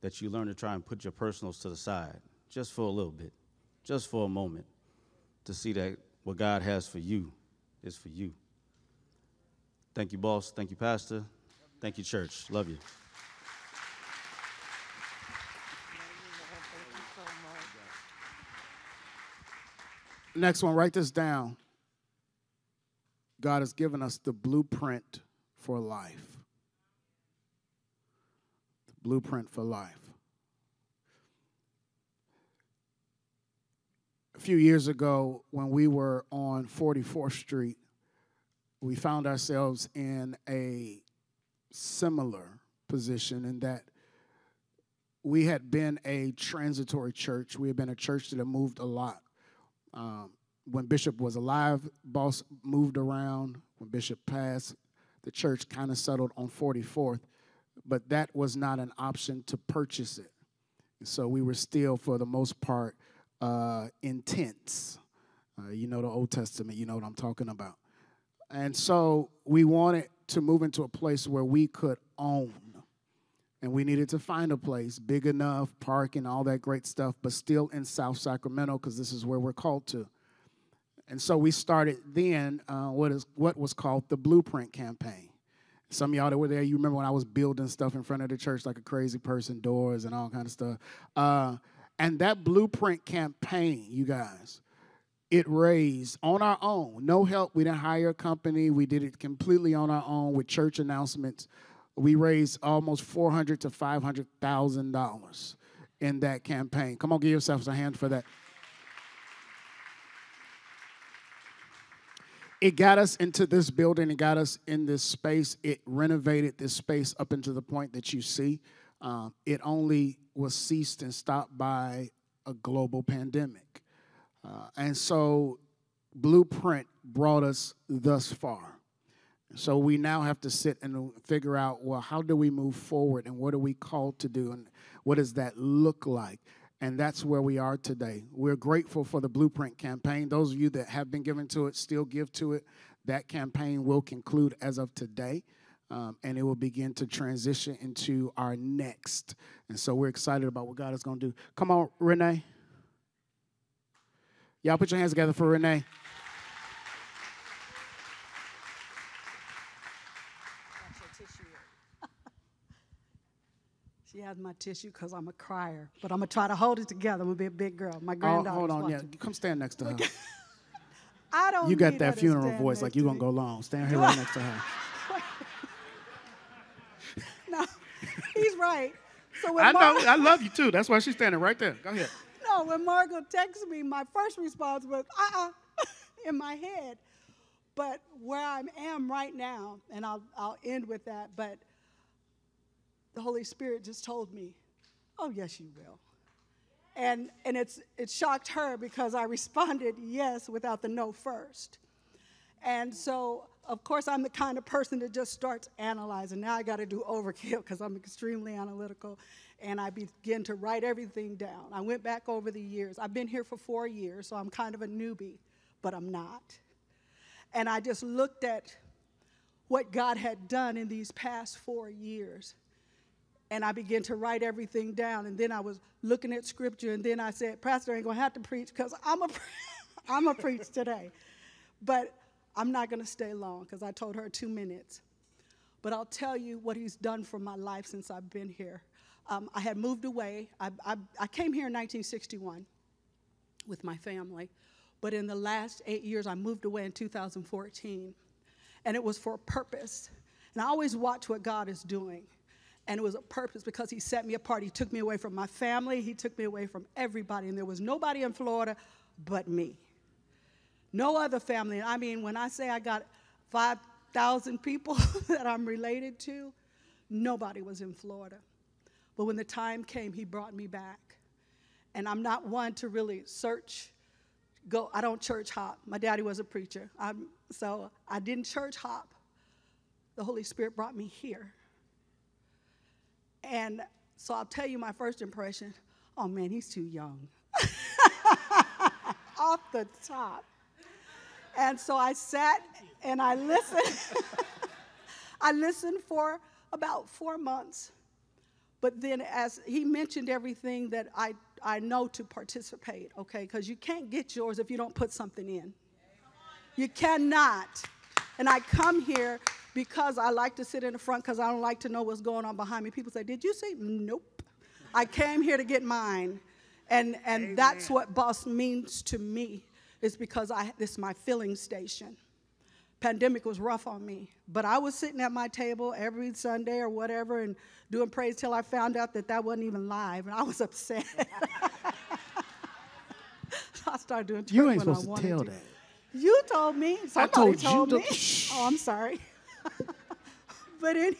S6: that you learn to try and put your personals to the side just for a little bit, just for a moment, to see that what God has for you is for you. Thank you, boss. Thank you, Pastor. Thank you, church. Love you.
S4: Next one, write this down. God has given us the blueprint for life. The blueprint for life. A few years ago, when we were on 44th Street, we found ourselves in a similar position in that we had been a transitory church. We had been a church that had moved a lot. Um, when Bishop was alive, boss moved around. When Bishop passed, the church kind of settled on 44th, but that was not an option to purchase it. So we were still, for the most part, uh, in tents. Uh, you know the Old Testament, you know what I'm talking about. And so we wanted to move into a place where we could own. And we needed to find a place big enough, parking, all that great stuff, but still in South Sacramento because this is where we're called to. And so we started then uh, what is what was called the Blueprint Campaign. Some of y'all that were there, you remember when I was building stuff in front of the church like a crazy person, doors and all kind of stuff. Uh, and that Blueprint Campaign, you guys, it raised on our own, no help. We didn't hire a company. We did it completely on our own with church announcements. We raised almost four hundred to five hundred thousand dollars in that campaign. Come on, give yourselves a hand for that. it got us into this building. It got us in this space. It renovated this space up into the point that you see. Um, it only was ceased and stopped by a global pandemic. Uh, and so Blueprint brought us thus far. So we now have to sit and figure out well, how do we move forward and what are we called to do and what does that look like? And that's where we are today. We're grateful for the Blueprint campaign. Those of you that have been given to it still give to it. That campaign will conclude as of today. Um, and it will begin to transition into our next. And so we're excited about what God is going to do. Come on, Renee. Y'all put your hands together for Renee.
S7: She has my tissue because I'm a crier, but I'm gonna try to hold it together. I'm gonna be a big girl. My
S4: Oh,
S7: granddaughter.
S4: hold on, yeah. Come stand next to her. <laughs>
S7: I don't.
S4: You got that funeral voice like you
S7: to
S4: gonna go long. Stand here <laughs> right next to her. <laughs>
S7: No, he's right. So
S4: I know. I love you too. That's why she's standing right there. Go ahead.
S7: No, when Margot texted me, my first response was uh-uh <laughs> in my head. But where I am right now, and I'll I'll end with that. But the Holy Spirit just told me, "Oh yes, you will." And and it's it shocked her because I <laughs> responded yes without the no first. And so of course, I'm the kind of person that just starts analyzing. Now I got to do overkill because I'm extremely analytical. And I begin to write everything down. I went back over the years. I've been here for four years, so I'm kind of a newbie, but I'm not. And I just looked at what God had done in these past four years. And I began to write everything down. And then I was looking at scripture. And then I said, Pastor I ain't going to have to preach because I'm a, <laughs> I'm a preach today. But I'm not going to stay long because I told her two minutes. But I'll tell you what he's done for my life since I've been here. Um, I had moved away. I, I, I came here in 1961 with my family. But in the last eight years, I moved away in 2014. And it was for a purpose. And I always watch what God is doing. And it was a purpose because He set me apart. He took me away from my family, He took me away from everybody. And there was nobody in Florida but me. No other family. I mean, when I say I got 5,000 people <laughs> that I'm related to, nobody was in Florida. But when the time came, He brought me back. And I'm not one to really search go, I don't church hop. My daddy was a preacher. I'm, so I didn't church hop. The Holy Spirit brought me here. And so I'll tell you my first impression oh man, he's too young. <laughs> Off the top. And so I sat and I listened. <laughs> I listened for about four months. But then, as he mentioned everything that I I know to participate, okay? Because you can't get yours if you don't put something in. You cannot. And I come here because I like to sit in the front because I don't like to know what's going on behind me. People say, Did you say? Nope. I came here to get mine. And, and that's what boss means to me, is because I, this is my filling station pandemic was rough on me. But I was sitting at my table every Sunday or whatever and doing praise till I found out that that wasn't even live, and I was upset. <laughs> I started doing church
S4: You ain't
S7: when
S4: supposed
S7: I
S4: to tell
S7: to.
S4: that.
S7: You told me. Somebody
S4: told
S7: told,
S4: you
S7: me. <laughs>
S4: to-
S7: oh, I'm sorry. <laughs> but any,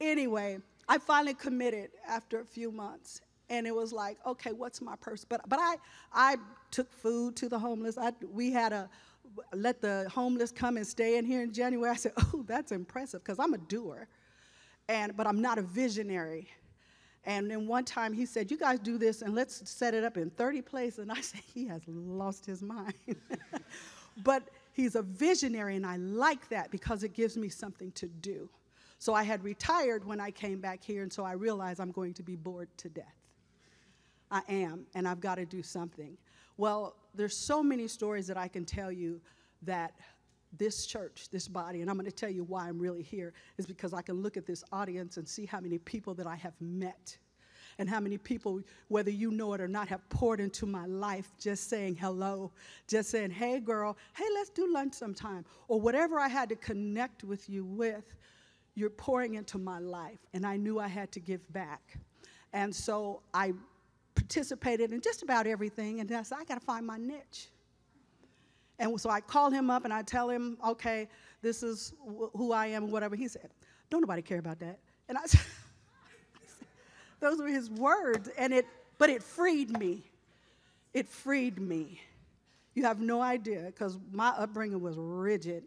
S7: anyway, I finally committed after a few months. And it was like, okay, what's my purse? But but I I took food to the homeless. I, we had a let the homeless come and stay in here in January. I said, oh, that's impressive because I'm a doer, and but I'm not a visionary. And then one time he said, You guys do this and let's set it up in 30 places. And I <laughs> said, He has lost his mind. <laughs> but he's a visionary, and I like that because it gives me something to do. So I had retired when I came back here, and so I realized I'm going to be bored to death. I am, and I've got to do something. Well, there's so many stories that I can tell you that this church, this body, and I'm going to tell you why I'm really here, is because I can look at this audience and see how many people that I have met and how many people, whether you know it or not, have poured into my life just saying hello, just saying, hey, girl, hey, let's do lunch sometime, or whatever I had to connect with you with, you're pouring into my life. And I knew I had to give back. And so I participated in just about everything, and I said, I got to find my niche. And so I call him up and I tell him, okay, this is wh- who I am, whatever. He said, don't nobody care about that. And I <laughs> said, those were his words, and it, but it freed me. It freed me. You have no idea, because my upbringing was rigid.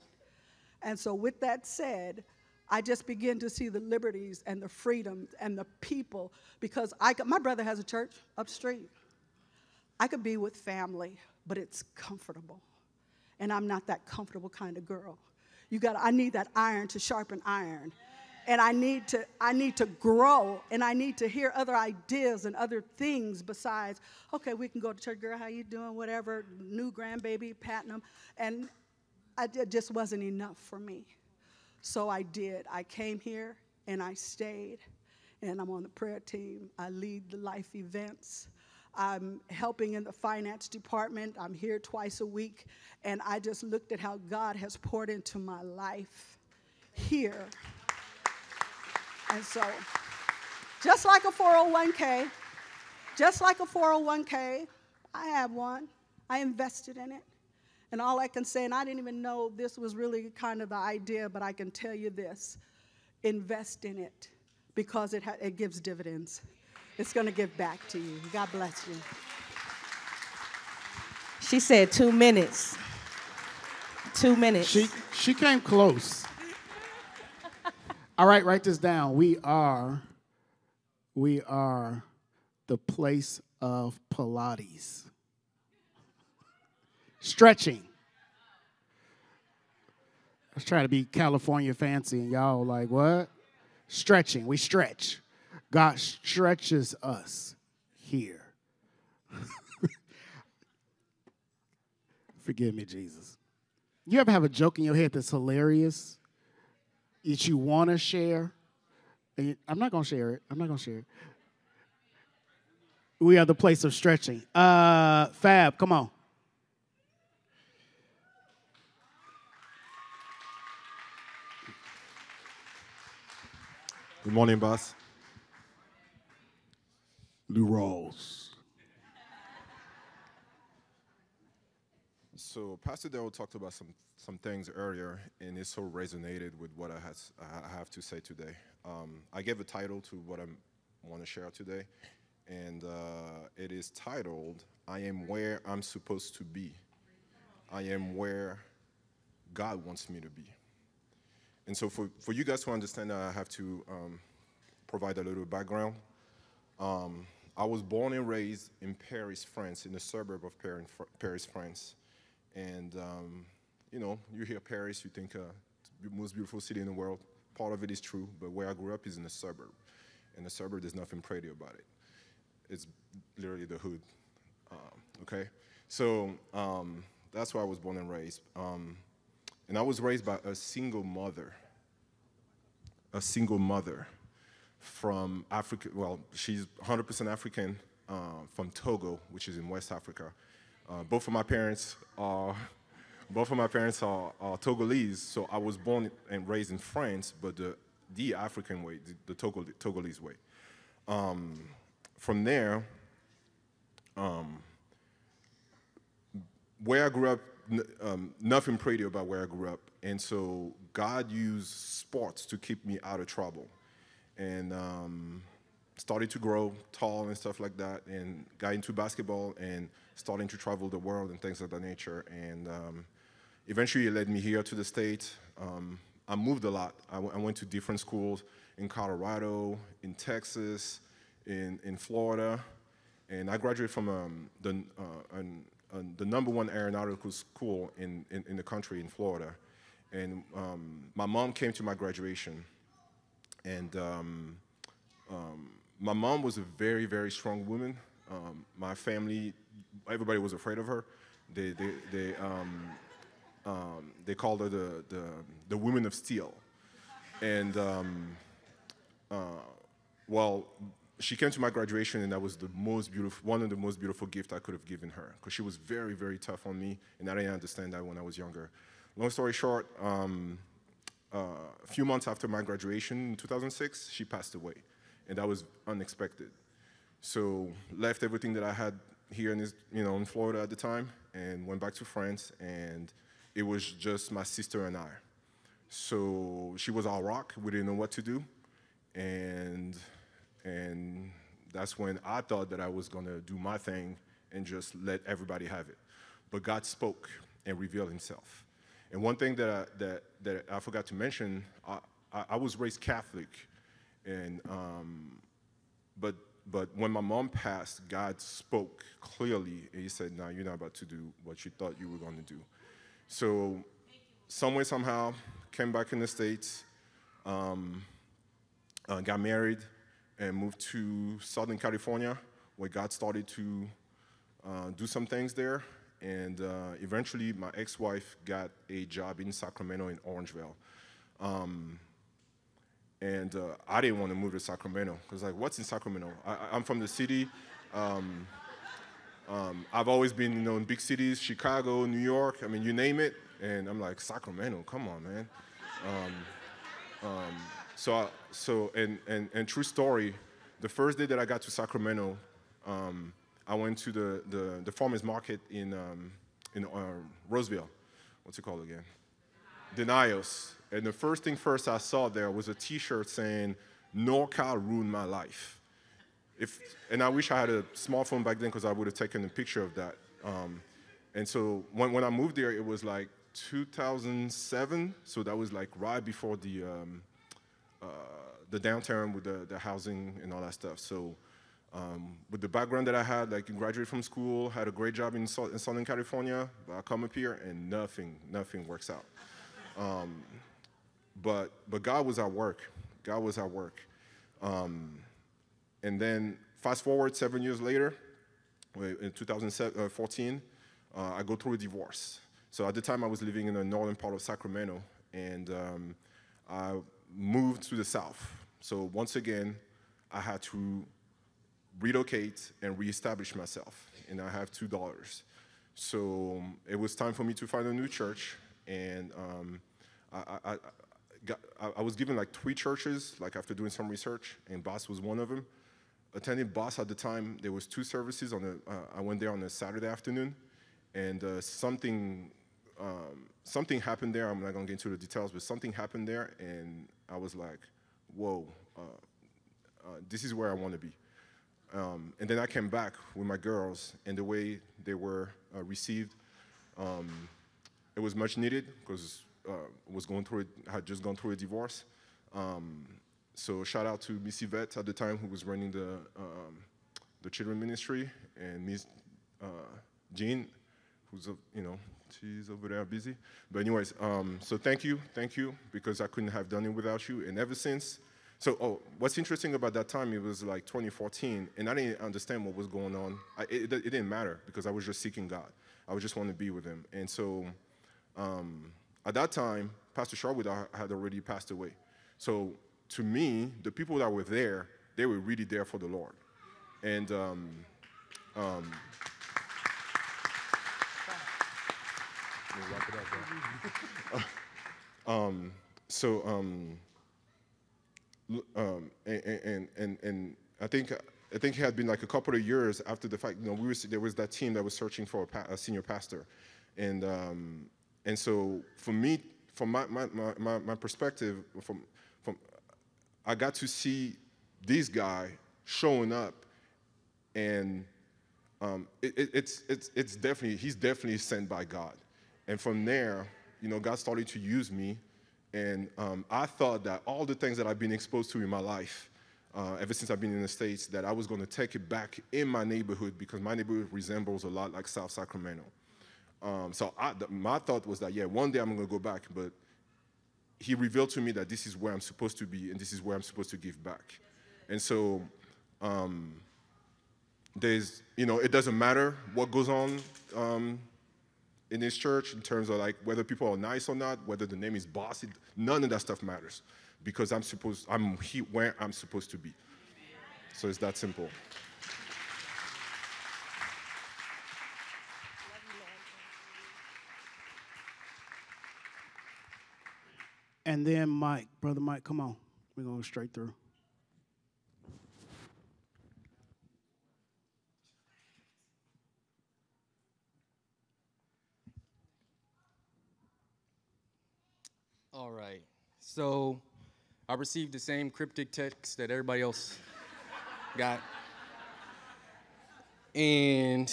S7: And so, with that said, I just begin to see the liberties and the freedoms and the people because I, could- my brother has a church up street. I could be with family, but it's comfortable. And I'm not that comfortable kind of girl. You got I need that iron to sharpen iron. And I need to I need to grow and I need to hear other ideas and other things besides, okay, we can go to church, girl, how you doing? Whatever, new grandbaby, patting them. And I, it just wasn't enough for me. So I did. I came here and I stayed, and I'm on the prayer team. I lead the life events. I'm helping in the finance department. I'm here twice a week, and I just looked at how God has poured into my life here. And so, just like a 401k, just like a 401k, I have one. I invested in it. And all I can say, and I didn't even know this was really kind of the idea, but I can tell you this invest in it because it, ha- it gives dividends. It's going to give back to you. God bless you.
S3: She said two minutes. two minutes.
S4: She she came close. All right, write this down. We are we are the place of Pilates. Stretching. I was trying to be California fancy, and y'all like, what? Stretching. We stretch. God stretches us here. <laughs> Forgive me, Jesus. You ever have a joke in your head that's hilarious that you want to share? I'm not going to share it. I'm not going to share it. We are the place of stretching. Uh, Fab, come on.
S8: Good morning, boss.
S4: Lou Rawls.
S8: So Pastor Darryl talked about some, some things earlier, and it so resonated with what I, has, I have to say today. Um, I gave a title to what I want to share today, and uh, it is titled, I Am Where I'm Supposed to Be. I am where God wants me to be. And so for, for you guys to understand that, I have to um, provide a little background. Um, I was born and raised in Paris, France, in the suburb of Paris, France. And, um, you know, you hear Paris, you think uh, the most beautiful city in the world. Part of it is true, but where I grew up is in the suburb. In the suburb, there's nothing pretty about it. It's literally the hood. Um, okay? So um, that's where I was born and raised. Um, and I was raised by a single mother. A single mother from Africa. Well, she's 100% African uh, from Togo, which is in West Africa. Uh, both of my parents are both of my parents are, are Togolese, so I was born and raised in France, but the the African way, the, the Togo, Togolese way. Um, from there, um, where I grew up, um, nothing pretty about where I grew up, and so God used sports to keep me out of trouble, and um, started to grow tall and stuff like that, and got into basketball and starting to travel the world and things of that nature, and um, eventually it led me here to the states. Um, I moved a lot. I, went to different schools in Colorado, in Texas, in in Florida, and I graduated from um, the, uh, an, the number one aeronautical school in, in, in the country in Florida. And um, my mom came to my graduation, and um, um, my mom was a very, very strong woman. Um, my family, everybody was afraid of her. They, they, they, um, um, they called her the, the, the woman of steel. And uh, well, she came to my graduation, and that was the most beautiful, one of the most beautiful gifts I could have given her, because she was very, very tough on me, and I didn't understand that when I was younger. Long story short, um, uh, a few months after my graduation in 2006, she passed away, and that was unexpected. So left everything that I had here in this, you know, in Florida at the time, and went back to France, and it was just my sister and I. So she was our rock. We didn't know what to do, and and that's when I thought that I was gonna do my thing and just let everybody have it. But God spoke and revealed Himself. And one thing that I, that that I forgot to mention, I, I, I was raised Catholic, and um, but but when my mom passed, God spoke clearly, and He said, "Now you're not about to do what you thought you were going to do." So, some way somehow, came back in the states, um, uh, got married, and moved to Southern California, where God started to uh, do some things there. And uh, eventually, my ex-wife got a job in Sacramento in Orangevale. Um, and uh, I didn't want to move to Sacramento because, like, what's in Sacramento? I, I'm from the city. Um, um, I've always been, you know, in big cities, Chicago, New York. I mean, you name it, and I'm like, Sacramento, come on, man. So, I, so, and, and and true story, the first day that I got to Sacramento, um, I went to the, the, the farmers market in um, in uh, Roseville. What's it called again? Denio's. And the first thing first I saw there was a T-shirt saying "NorCal ruined my life." If and I wish I had a smartphone back then because I would have taken a picture of that. Um, and so when, when I moved there, it was like 2007, so that was like right before the um, uh, the downturn with the, the housing and all that stuff. So um, with the background that I had, like graduated from school, had a great job in, in Southern California, but I come up here and nothing, nothing works out. Um, but but God was at work. God was at work. Um, and then fast forward seven years later, in 2014, uh, I go through a divorce. So at the time, I was living in the northern part of Sacramento, and um, I moved to the south. So once again, I had to relocate and reestablish myself, and I have two daughters. So um, it was time for me to find a new church, and um, I, I, got, I, was given like three churches, like after doing some research, and Boss was one of them. Attending Boss at the time, there was two services on a, uh, I went there on a Saturday afternoon, and uh, something um, something happened there. I'm not gonna get into the details, but something happened there, and I was like, whoa, uh, uh, this is where I want to be. Um, and then I came back with my girls, and the way they were uh, received, um, it was much needed because uh, was going through, a, had just gone through a divorce. Um, so shout out to Miss Yvette at the time who was running the um, the children ministry, and Miss uh, Jean, who's a, you know she's over there busy. But anyways, um, so thank you, thank you, because I couldn't have done it without you. And ever since, so oh, what's interesting about that time, it was like 2014, and I didn't understand what was going on. I, it, it, didn't matter because I was just seeking God. I was just wanting to be with Him. And so um, at that time, Pastor Sharwood had already passed away. So to me, the people that were there, they were really there for the Lord. And um, um, wrap it up. <laughs> um, so, um, um, and, and, and, and I think I think it had been like a couple of years after the fact. You know, we were, there was that team that was searching for a, pa- a senior pastor, and um, and so for me, from my, my, my, my perspective, from from I got to see this guy showing up, and um, it, it, it's it's it's definitely he's definitely sent by God. And from there, you know, God started to use me. And um, I thought that all the things that I've been exposed to in my life, uh, ever since I've been in the States, that I was going to take it back in my neighborhood because my neighborhood resembles a lot like South Sacramento. Um, so I, the, my thought was that, yeah, one day I'm going to go back, but he revealed to me that this is where I'm supposed to be and this is where I'm supposed to give back. And so um, there's, you know, it doesn't matter what goes on um, in this church in terms of like whether people are nice or not, whether the name is bossy, none of that stuff matters because I'm supposed, I'm he, where I'm supposed to be. So it's that simple.
S4: And then Mike, brother Mike, come on. We're going straight through.
S9: All right. So I received the same cryptic text that everybody else <laughs> got. And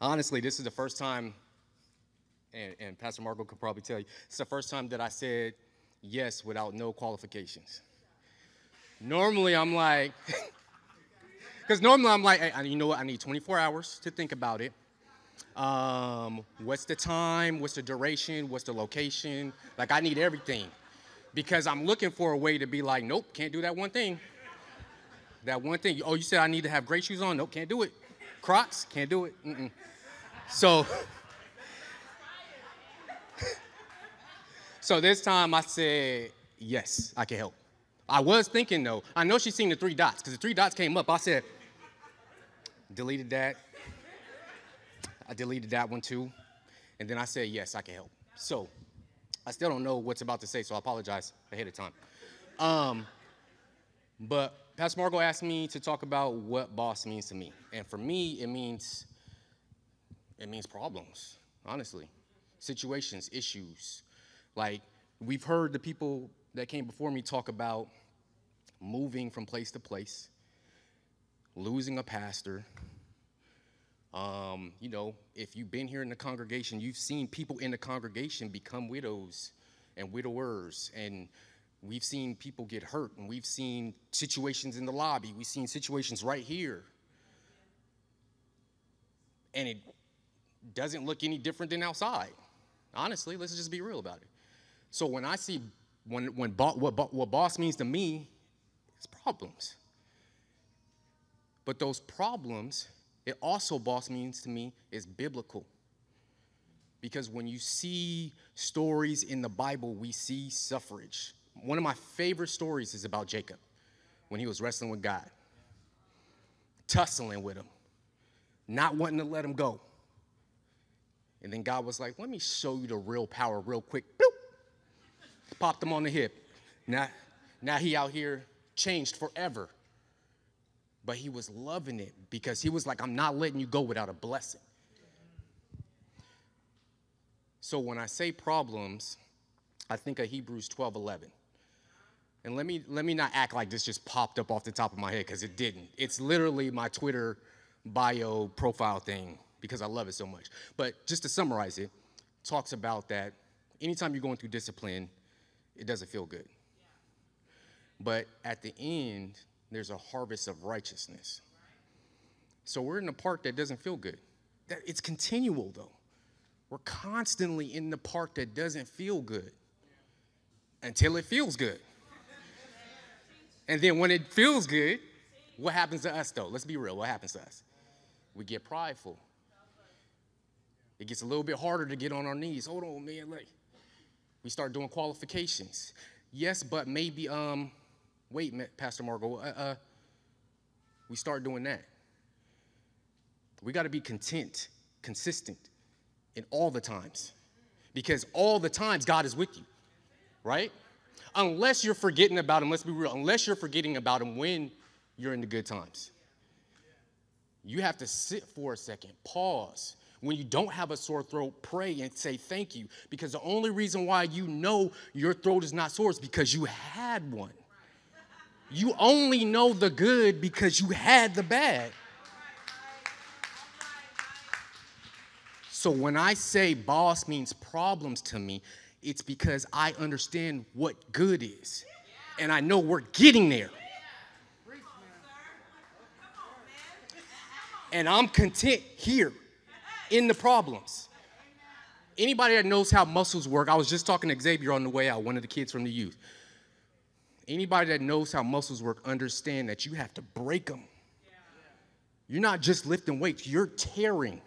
S9: honestly, this is the first time, and, and Pastor Margot could probably tell you, it's the first time that I said yes without no qualifications. Normally, I'm like, <laughs> because normally I'm like, hey, you know what, I need 24 hours to think about it. Um, what's the time? What's the duration? What's the location? Like, I need everything because I'm looking for a way to be like, nope, can't do that one thing. That one thing. Oh, you said I need to have great shoes on? Nope, can't do it. Crocs? Can't do it. Mm-mm. So, <laughs> so this time I said, yes, I can help. I was thinking though, I know she's seen the three dots because the three dots came up. I said, deleted that, I deleted that one too. And then I said, yes, I can help. So I still don't know what's about to say, so I apologize ahead of time. Um, but Pastor Margot asked me to talk about what boss means to me. And for me, it means it means problems, honestly. Situations, issues. Like we've heard the people that came before me talk about moving from place to place, losing a pastor, Um, you know, if you've been here in the congregation, you've seen people in the congregation become widows and widowers, and we've seen people get hurt, and we've seen situations in the lobby, we've seen situations right here. And it doesn't look any different than outside. Honestly, let's just be real about it. So when I see when when bo- what, bo- what boss means to me is problems. But those problems, it also boss means to me is biblical. Because when you see stories in the Bible, we see suffrage. One of my favorite stories is about Jacob when he was wrestling with God, tussling with him, not wanting to let him go. And then God was like, let me show you the real power real quick. Boop. Popped him on the hip. Now, now he out here changed forever. But he was loving it because he was like, I'm not letting you go without a blessing. So when I say problems, I think of Hebrews 12 11. And let me let me not act like this just popped up off the top of my head because it didn't. It's literally my Twitter bio profile thing because I love it so much. But just to summarize it, talks about that anytime you're going through discipline, it doesn't feel good. But at the end, there's a harvest of righteousness. So we're in the part that doesn't feel good. That it's continual though. We're constantly in the part that doesn't feel good until it feels good. And then when it feels good, what happens to us though? Let's be real. What happens to us? We get prideful. It gets a little bit harder to get on our knees. Hold on, man. Like, we start doing qualifications. Yes, but maybe, um, wait, Pastor Margot, uh, uh, we start doing that. We got to be content, consistent in all the times. Because all the times God is with you, right? Unless you're forgetting about Him, let's be real, unless you're forgetting about Him when you're in the good times. You have to sit for a second, pause. When you don't have a sore throat, pray and say thank you. Because the only reason why you know your throat is not sore is because you had one. You only know the good because you had the bad. So when I say boss means problems to me, it's because I understand what good is. And I know we're getting there. And I'm content here in the problems. Anybody that knows how muscles work, I was just talking to Xavier on the way out, one of the kids from the youth. Anybody that knows how muscles work understand that you have to break them. You're not just lifting weights, you're tearing.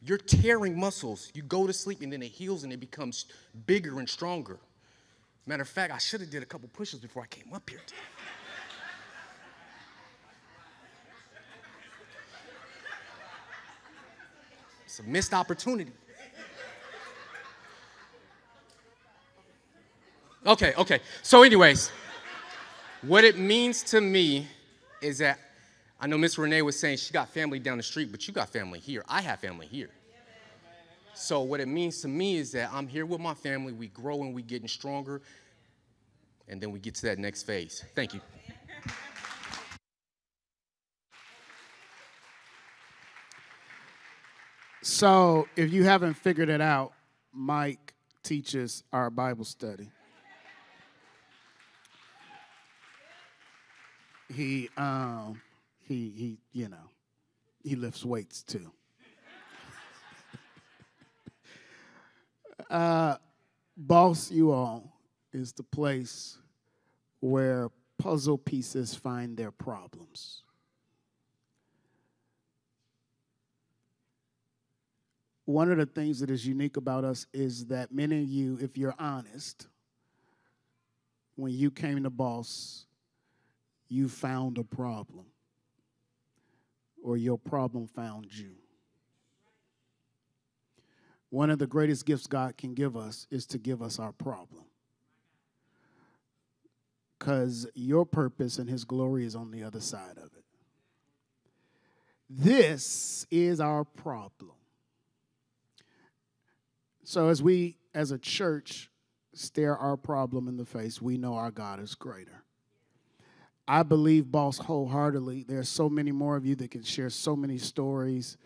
S9: You're tearing muscles. You go to sleep and then it heals and it becomes bigger and stronger. Matter of fact, I should have did a couple pushes before I came up here. Today. It's a missed opportunity. Okay, okay. So, anyways, what it means to me is that I know Miss Renee was saying she got family down the street, but you got family here. I have family here. So, what it means to me is that I'm here with my family, we grow and we getting stronger, and then we get to that next phase. Thank you.
S4: So, if you haven't figured it out, Mike teaches our Bible study. He, um, he, he, you know, he lifts weights too. <laughs> uh, Boss You All is the place where puzzle pieces find their problems. one of the things that is unique about us is that many of you, if you're honest, when you came to Boss, you found a problem, or your problem found you. One of the greatest gifts God can give us is to give us our problem. Because your purpose and His glory is on the other side of it. This is our problem. So as we, as a church, stare our problem in the face, we know our God is greater. I believe, boss, wholeheartedly. There are so many more of you that can share so many stories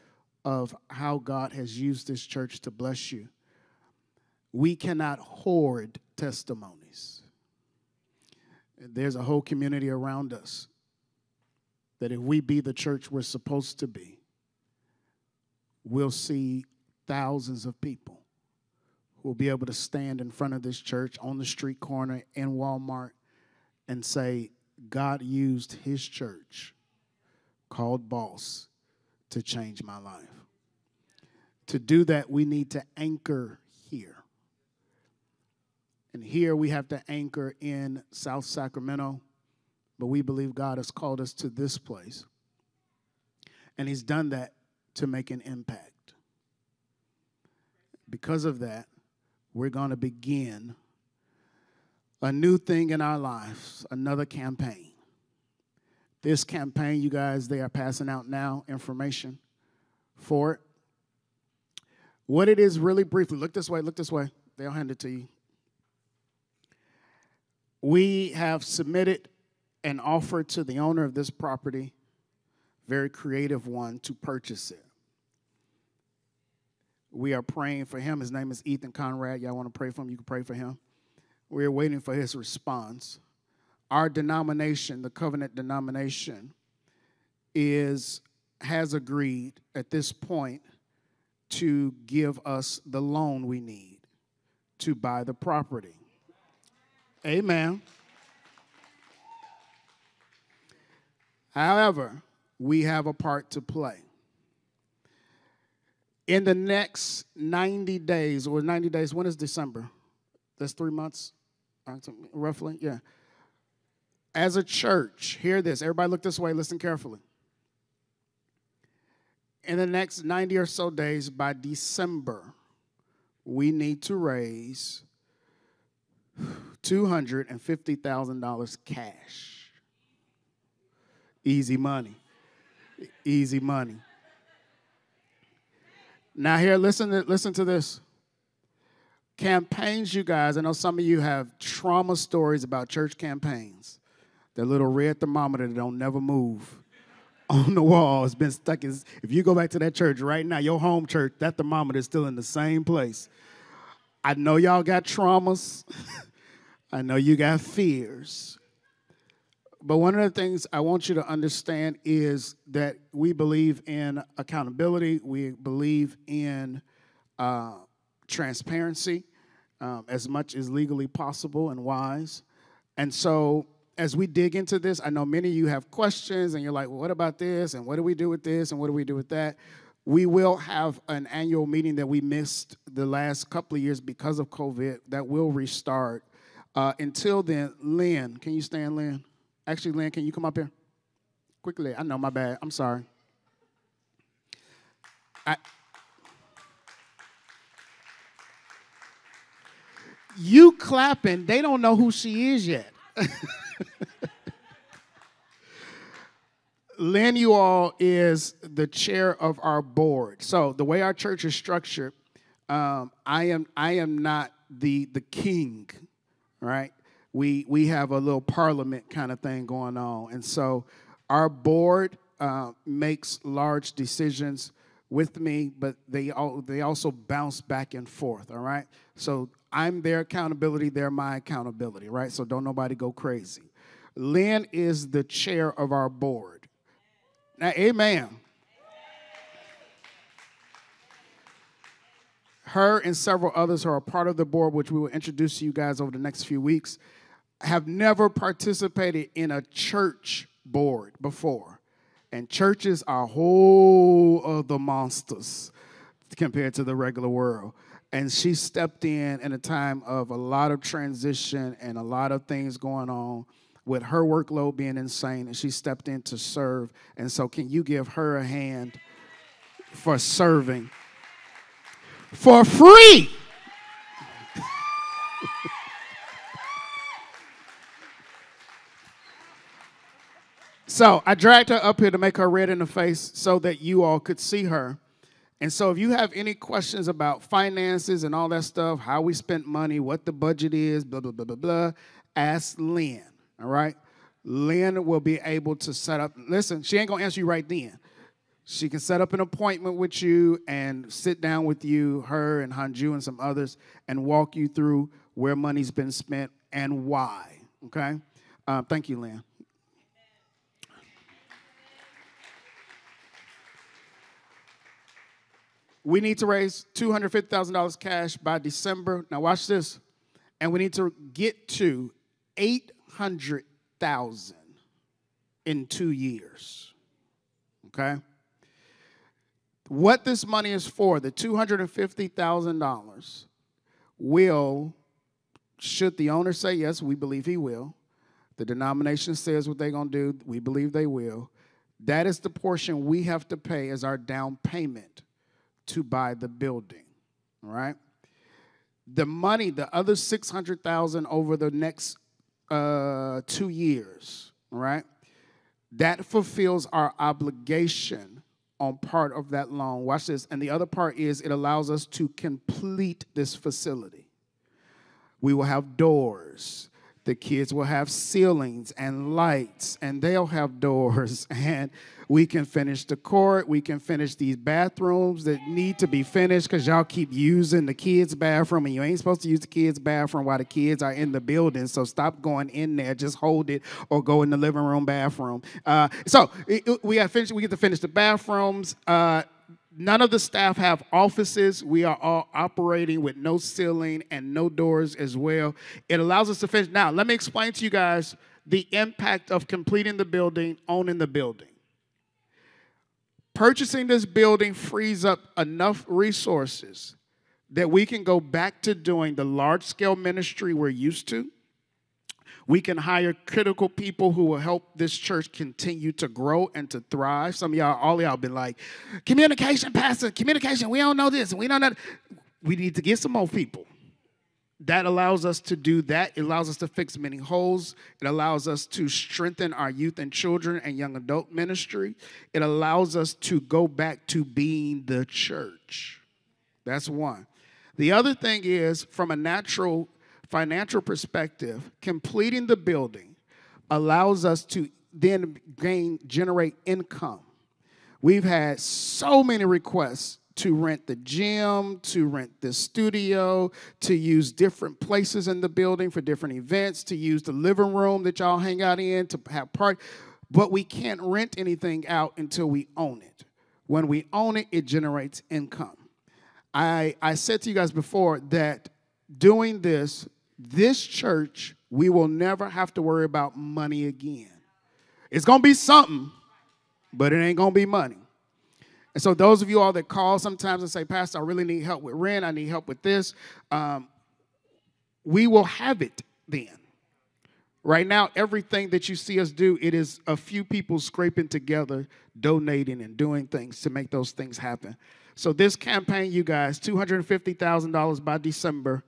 S4: of how God has used this church to bless you. We cannot hoard testimonies. There's a whole community around us that if we be the church we're supposed to be, we'll see thousands of people who will be able to stand in front of this church on the street corner in Walmart and say, God used his church called Boss to change my life. To do that, we need to anchor here. And here we have to anchor in South Sacramento, but we believe God has called us to this place. And He's done that to make an impact. Because of that, we're going to begin a new thing in our lives, another campaign. This campaign, you guys, they are passing out now information for it. What it is, really briefly, look this way, look this way. They'll hand it to you. We have submitted an offer to the owner of this property, very creative one, to purchase it. We are praying for him. His name is Ethan Conrad. Y'all want to pray for him? You can pray for him. We're waiting for his response. Our denomination, the covenant denomination, is has agreed at this point to give us the loan we need to buy the property. Amen. However, we have a part to play. In the next 90 days, or 90 days, when is December? That's three months, roughly, yeah. As a church, hear this. Everybody look this way, listen carefully. In the next 90 or so days, by December, we need to raise $250,000 cash. Easy money. Easy money. Now, here, listen to, listen to this. Campaigns, you guys, I know some of you have trauma stories about church campaigns. That little red thermometer that don't never move <laughs> on the wall has been stuck. If you go back to that church right now, your home church, that thermometer is still in the same place. I know y'all got traumas. <laughs> I know you got fears. But one of the things I want you to understand is that we believe in accountability, we believe in uh, transparency um, as much as legally possible and wise. And so, as we dig into this, I know many of you have questions and you're like, well, what about this? And what do we do with this? And what do we do with that? We will have an annual meeting that we missed the last couple of years because of COVID that will restart uh, until then, Lynn, can you stand, Lynn? Actually, Lynn, can you come up here? Quickly. I know, my bad. I'm sorry. I, you clapping, they don't know who she is yet. <laughs> Lynn, you all is the chair of our board. So the way our church is structured, um, I am I am not the the king right? We, we have a little parliament kind of thing going on. And so our board uh, makes large decisions with me, but they, all, they also bounce back and forth, all right? So I'm their accountability, they're my accountability, right? So don't nobody go crazy. Lynn is the chair of our board. Now, amen. her and several others who are part of the board, which we will introduce to you guys over the next few weeks, have never participated in a church board before. And churches are whole other monsters compared to the regular world. And she stepped in in a time of a lot of transition and a lot of things going on with her workload being insane. And she stepped in to serve. And so, can you give her a hand for serving? for free. <laughs> so I dragged her up here to make her red in the face so that you all could see her. And so if you have any questions about finances and all that stuff, how we spent money, what the budget is, blah, blah, blah, blah, blah, ask Lynn, all right? Lynn will be able to set up. Listen, she ain't gonna answer you right then. She can set up an appointment with you and sit down with you, her and Hanju and some others, and walk you through where money's been spent and why. Okay? Uh, thank you, Lynn. We need to raise $250,000 cash by December. Now, watch this. And we need to get to 800,000 in two years. Okay? What this money is for, the $250,000, will, should the owner say yes, we believe he will. The denomination says what they're going to do, we believe they will. That is the portion we have to pay as our down payment to buy the building. right? The money, the other 600,000 over the next uh, two years, right? That fulfills our obligation on part of that loan. Watch this. And the other part is it allows us to complete this facility. We will have doors. The kids will have ceilings and lights, and they'll have doors, <laughs> and we can finish the court. We can finish these bathrooms that need to be finished because y'all keep using the kids' bathroom, and you ain't supposed to use the kids' bathroom while the kids are in the building. So stop going in there. Just hold it or go in the living room bathroom. Uh, so we got finished. We get to finish the bathrooms. Uh, None of the staff have offices. We are all operating with no ceiling and no doors as well. It allows us to finish. Now, let me explain to you guys the impact of completing the building, owning the building. Purchasing this building frees up enough resources that we can go back to doing the large scale ministry we're used to we can hire critical people who will help this church continue to grow and to thrive. Some of y'all, all y'all been like, communication, pastor, communication, we don't know this we don't know. That. We need to get some more people. That allows us to do that. It allows us to fix many holes. It allows us to strengthen our youth and children and young adult ministry. It allows us to go back to being the church. That's one. The other thing is, from a natural financial perspective, completing the building allows us to then gain, generate income. We've had so many requests to rent the gym, to rent the studio, to use different places in the building for different events, to use the living room that y'all hang out in, to have part. But we can't rent anything out until we own it. When we own it, it generates income. I, I said to you guys before that doing this this church, we will never have to worry about money again. It's going to be something, but it ain't going to be money. And so, those of you all that call sometimes and say, Pastor, I really need help with rent, I need help with this, um, we will have it then. Right now, everything that you see us do, it is a few people scraping together, donating, and doing things to make those things happen. So, this campaign, you guys, $250,000 by December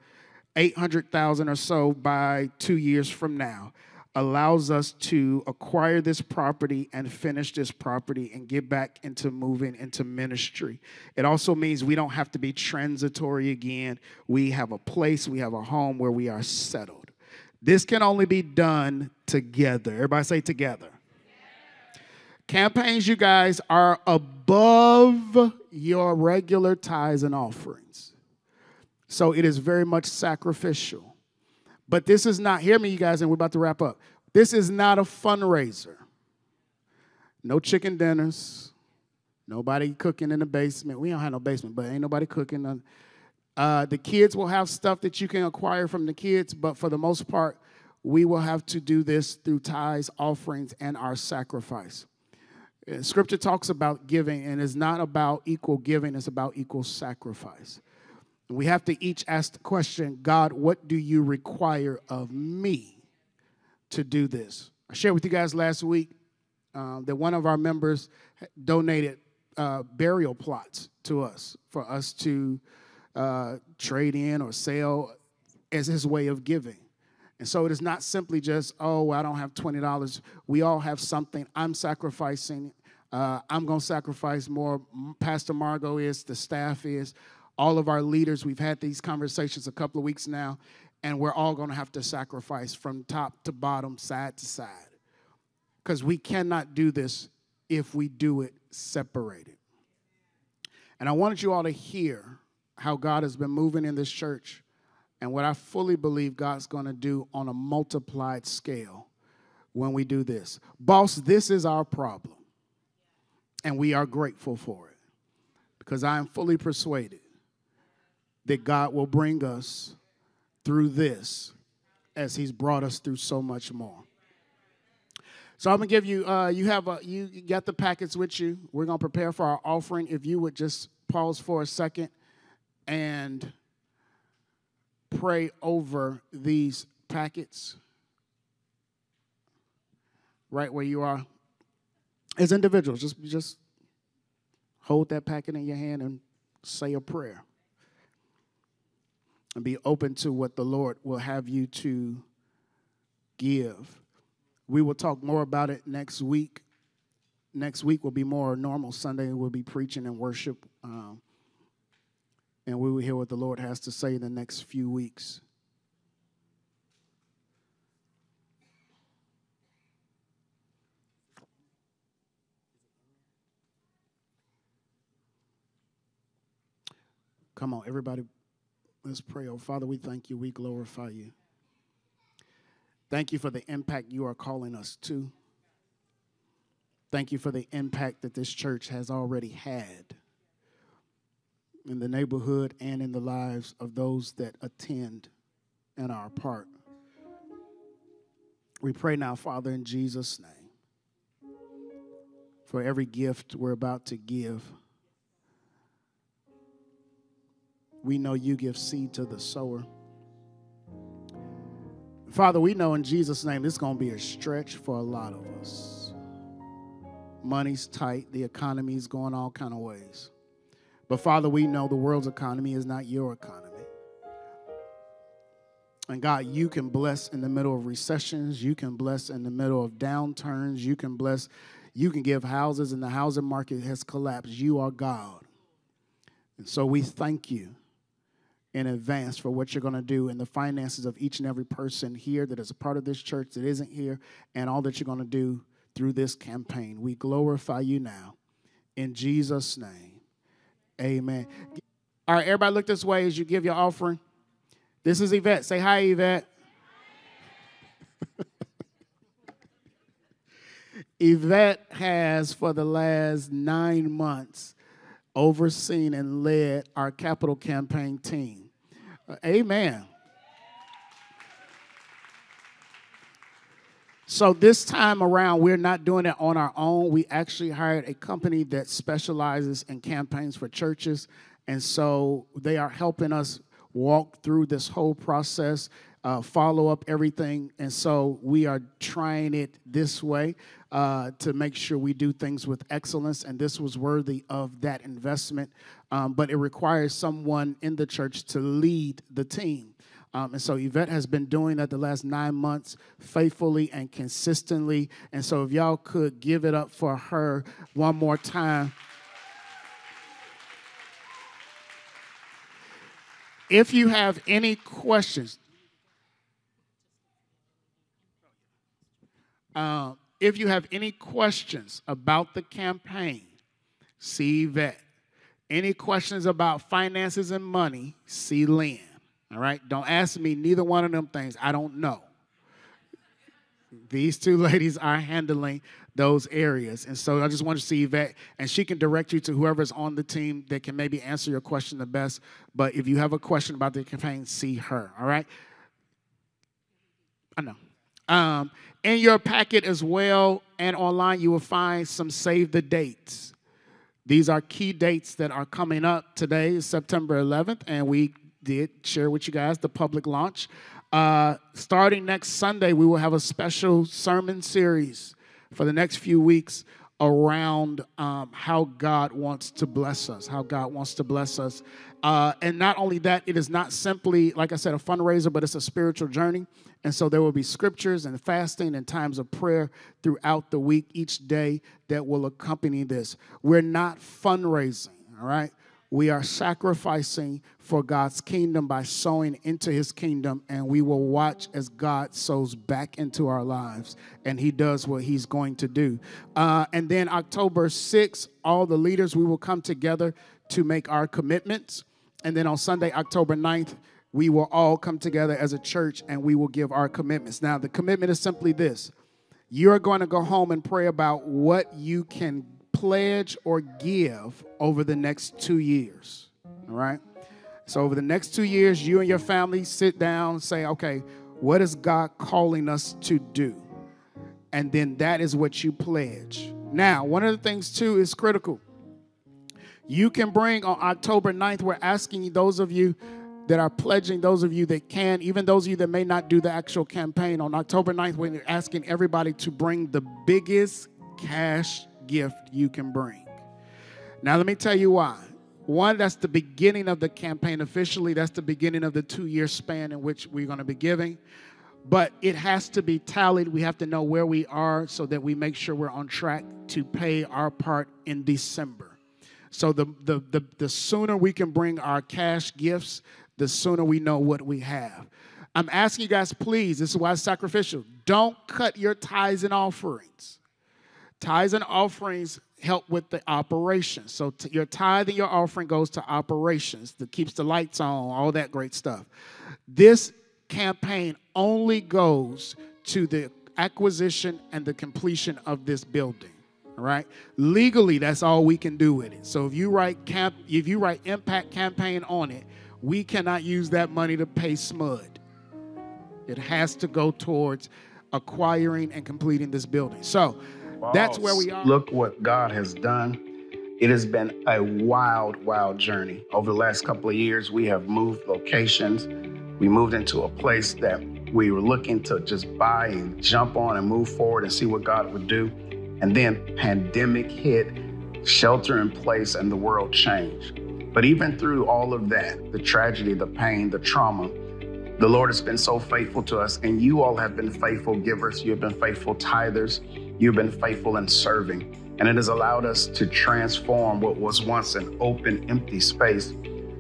S4: 800,000 or so by 2 years from now allows us to acquire this property and finish this property and get back into moving into ministry. It also means we don't have to be transitory again. We have a place, we have a home where we are settled. This can only be done together. Everybody say together. Campaigns, you guys, are above your regular tithes and offerings. So it is very much sacrificial. But this is not, hear me, you guys, and we're about to wrap up. This is not a fundraiser. No chicken dinners. Nobody cooking in the basement. We don't have no basement, but ain't nobody cooking. Uh, the kids will have stuff that you can acquire from the kids, but for the most part, we will have to do this through tithes, offerings, and our sacrifice. Uh, scripture talks about giving, and it's not about equal giving, it's about equal sacrifice. We have to each ask the question God, what do you require of me to do this? I shared with you guys last week uh, that one of our members donated uh, burial plots to us for us to uh, trade in or sell as his way of giving. And so it is not simply just, oh, I don't have $20. We all have something. I'm sacrificing. Uh, I'm going to sacrifice more. Pastor Margot is, the staff is all of our leaders. We've had these conversations a couple of weeks now, and we're all going to have to sacrifice from top to bottom, side to side. because we cannot do this if we do it separated. And I wanted you all to hear how God has been moving in this church and what I fully believe God's going to do on a multiplied scale when we do this. Boss, this is our problem. And we are grateful for it because I am fully persuaded that God will bring us through this as He's brought us through so much more. So I'm gonna give you. Uh, you have a. You got the packets with you. We're gonna prepare for our offering. If you would just pause for a second and pray over these packets right where you are as individuals just just hold that packet in your hand and say a prayer and be open to what the lord will have you to give. We will talk more about it next week. Next week will be more normal sunday we'll be preaching and worship um, and we will hear what the Lord has to say in the next few weeks. Come on, everybody, let's pray. Oh, Father, we thank you. We glorify you. Thank you for the impact you are calling us to. Thank you for the impact that this church has already had in the neighborhood and in the lives of those that attend and are part. We pray now, Father, in Jesus' name, for every gift we're about to give. We know you give seed to the sower. Father, we know in Jesus' name it's going to be a stretch for a lot of us. Money's tight, the economy's going all kind of ways. But Father, we know the world's economy is not your economy. And God, you can bless in the middle of recessions. You can bless in the middle of downturns. You can bless, you can give houses, and the housing market has collapsed. You are God. And so we thank you in advance for what you're going to do and the finances of each and every person here that is a part of this church that isn't here, and all that you're going to do through this campaign. We glorify you now. In Jesus' name. Amen. All right, everybody look this way as you give your offering. This is Yvette. Say hi, Yvette. <laughs> Yvette has, for the last nine months, overseen and led our capital campaign team. Amen. So this time around, we're not doing it on our own. We actually hired a company that specializes in campaigns for churches. And so they are helping us walk through this whole process, uh, follow up everything. And so we are trying it this way uh, to make sure we do things with excellence. And this was worthy of that investment. Um, but it requires someone in the church to lead the team. Um, and so Yvette has been doing that the last nine months faithfully and consistently. And so if y'all could give it up for her one more time. If you have any questions, uh, if you have any questions about the campaign, see Yvette. Any questions about finances and money, see Lynn. All right? Don't ask me neither one of them things. I don't know. These two <laughs> ladies are handling those areas. And so I just want to see Yvette, and she can direct you to whoever's on the team that can maybe answer your question the best. But if you have a question about the campaign, see her. All right? I know. Um, in your packet as well and online, you will find some save the dates. These are key dates that are coming up. Today is September 11th, and we did share with you guys the public launch. Uh, starting next Sunday, we will have a special sermon series for the next few weeks around um, how God wants to bless us, how God wants to bless us. Uh, and not only that, it is not simply, like I said, a fundraiser, but it's a spiritual journey. And so there will be scriptures and fasting and times of prayer throughout the week, each day that will accompany this. We're not fundraising, all right? We are sacrificing for God's kingdom by sowing into his kingdom, and we will watch as God sows back into our lives and he does what he's going to do. Uh, and then October 6th, all the leaders, we will come together to make our commitments. And then on Sunday, October 9th, we will all come together as a church and we will give our commitments. Now, the commitment is simply this you're going to go home and pray about what you can pledge or give over the next two years. All right? So, over the next two years, you and your family sit down, say, okay, what is God calling us to do? And then that is what you pledge. Now, one of the things, too, is critical. You can bring on October 9th, we're asking those of you that are pledging, those of you that can, even those of you that may not do the actual campaign, on October 9th, we're asking everybody to bring the biggest cash gift you can bring. Now, let me tell you why. One, that's the beginning of the campaign officially. That's the beginning of the two year span in which we're going to be giving. But it has to be tallied. We have to know where we are so that we make sure we're on track to pay our part in December. So the, the, the, the sooner we can bring our cash gifts, the sooner we know what we have. I'm asking you guys, please, this is why it's sacrificial. Don't cut your tithes and offerings. Tithes and offerings help with the operations. So your tithe and your offering goes to operations that keeps the lights on, all that great stuff. This campaign only goes to the acquisition and the completion of this building. All right. Legally, that's all we can do with it. So if you write camp, if you write impact campaign on it, we cannot use that money to pay SMUD. It has to go towards acquiring and completing this building. So that's where we are.
S1: Look what God has done. It has been a wild, wild journey. Over the last couple of years, we have moved locations. We moved into a place that we were looking to just buy and jump on and move forward and see what God would do. And then pandemic hit, shelter in place, and the world changed. But even through all of that, the tragedy, the pain, the trauma, the Lord has been so faithful to us, and you all have been faithful givers. You have been faithful tithers. You've been faithful in serving. And it has allowed us to transform what was once an open, empty space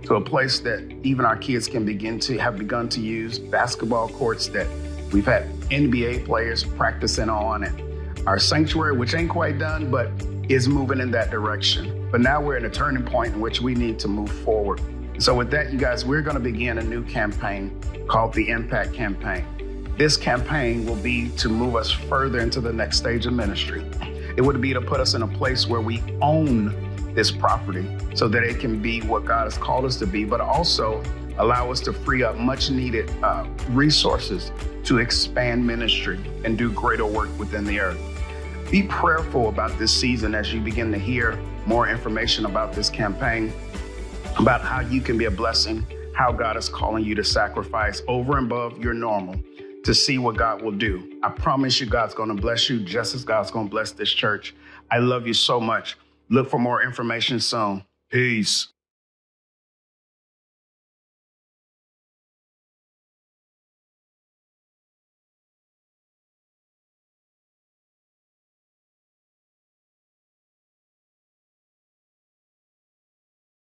S1: to a place that even our kids can begin to have begun to use basketball courts that we've had NBA players practicing on, and our sanctuary, which ain't quite done, but is moving in that direction. But now we're at a turning point in which we need to move forward. So, with that, you guys, we're going to begin a new campaign called the Impact Campaign. This campaign will be to move us further into the next stage of ministry. It would be to put us in a place where we own this property so that it can be what God has called us to be, but also allow us to free up much needed uh, resources to expand ministry and do greater work within the earth. Be prayerful about this season as you begin to hear more information about this campaign, about how you can be a blessing, how God is calling you to sacrifice over and above your normal to see what God will do. I promise you, God's going to bless you just as God's going to bless this church. I love you so much. Look for more information soon. Peace.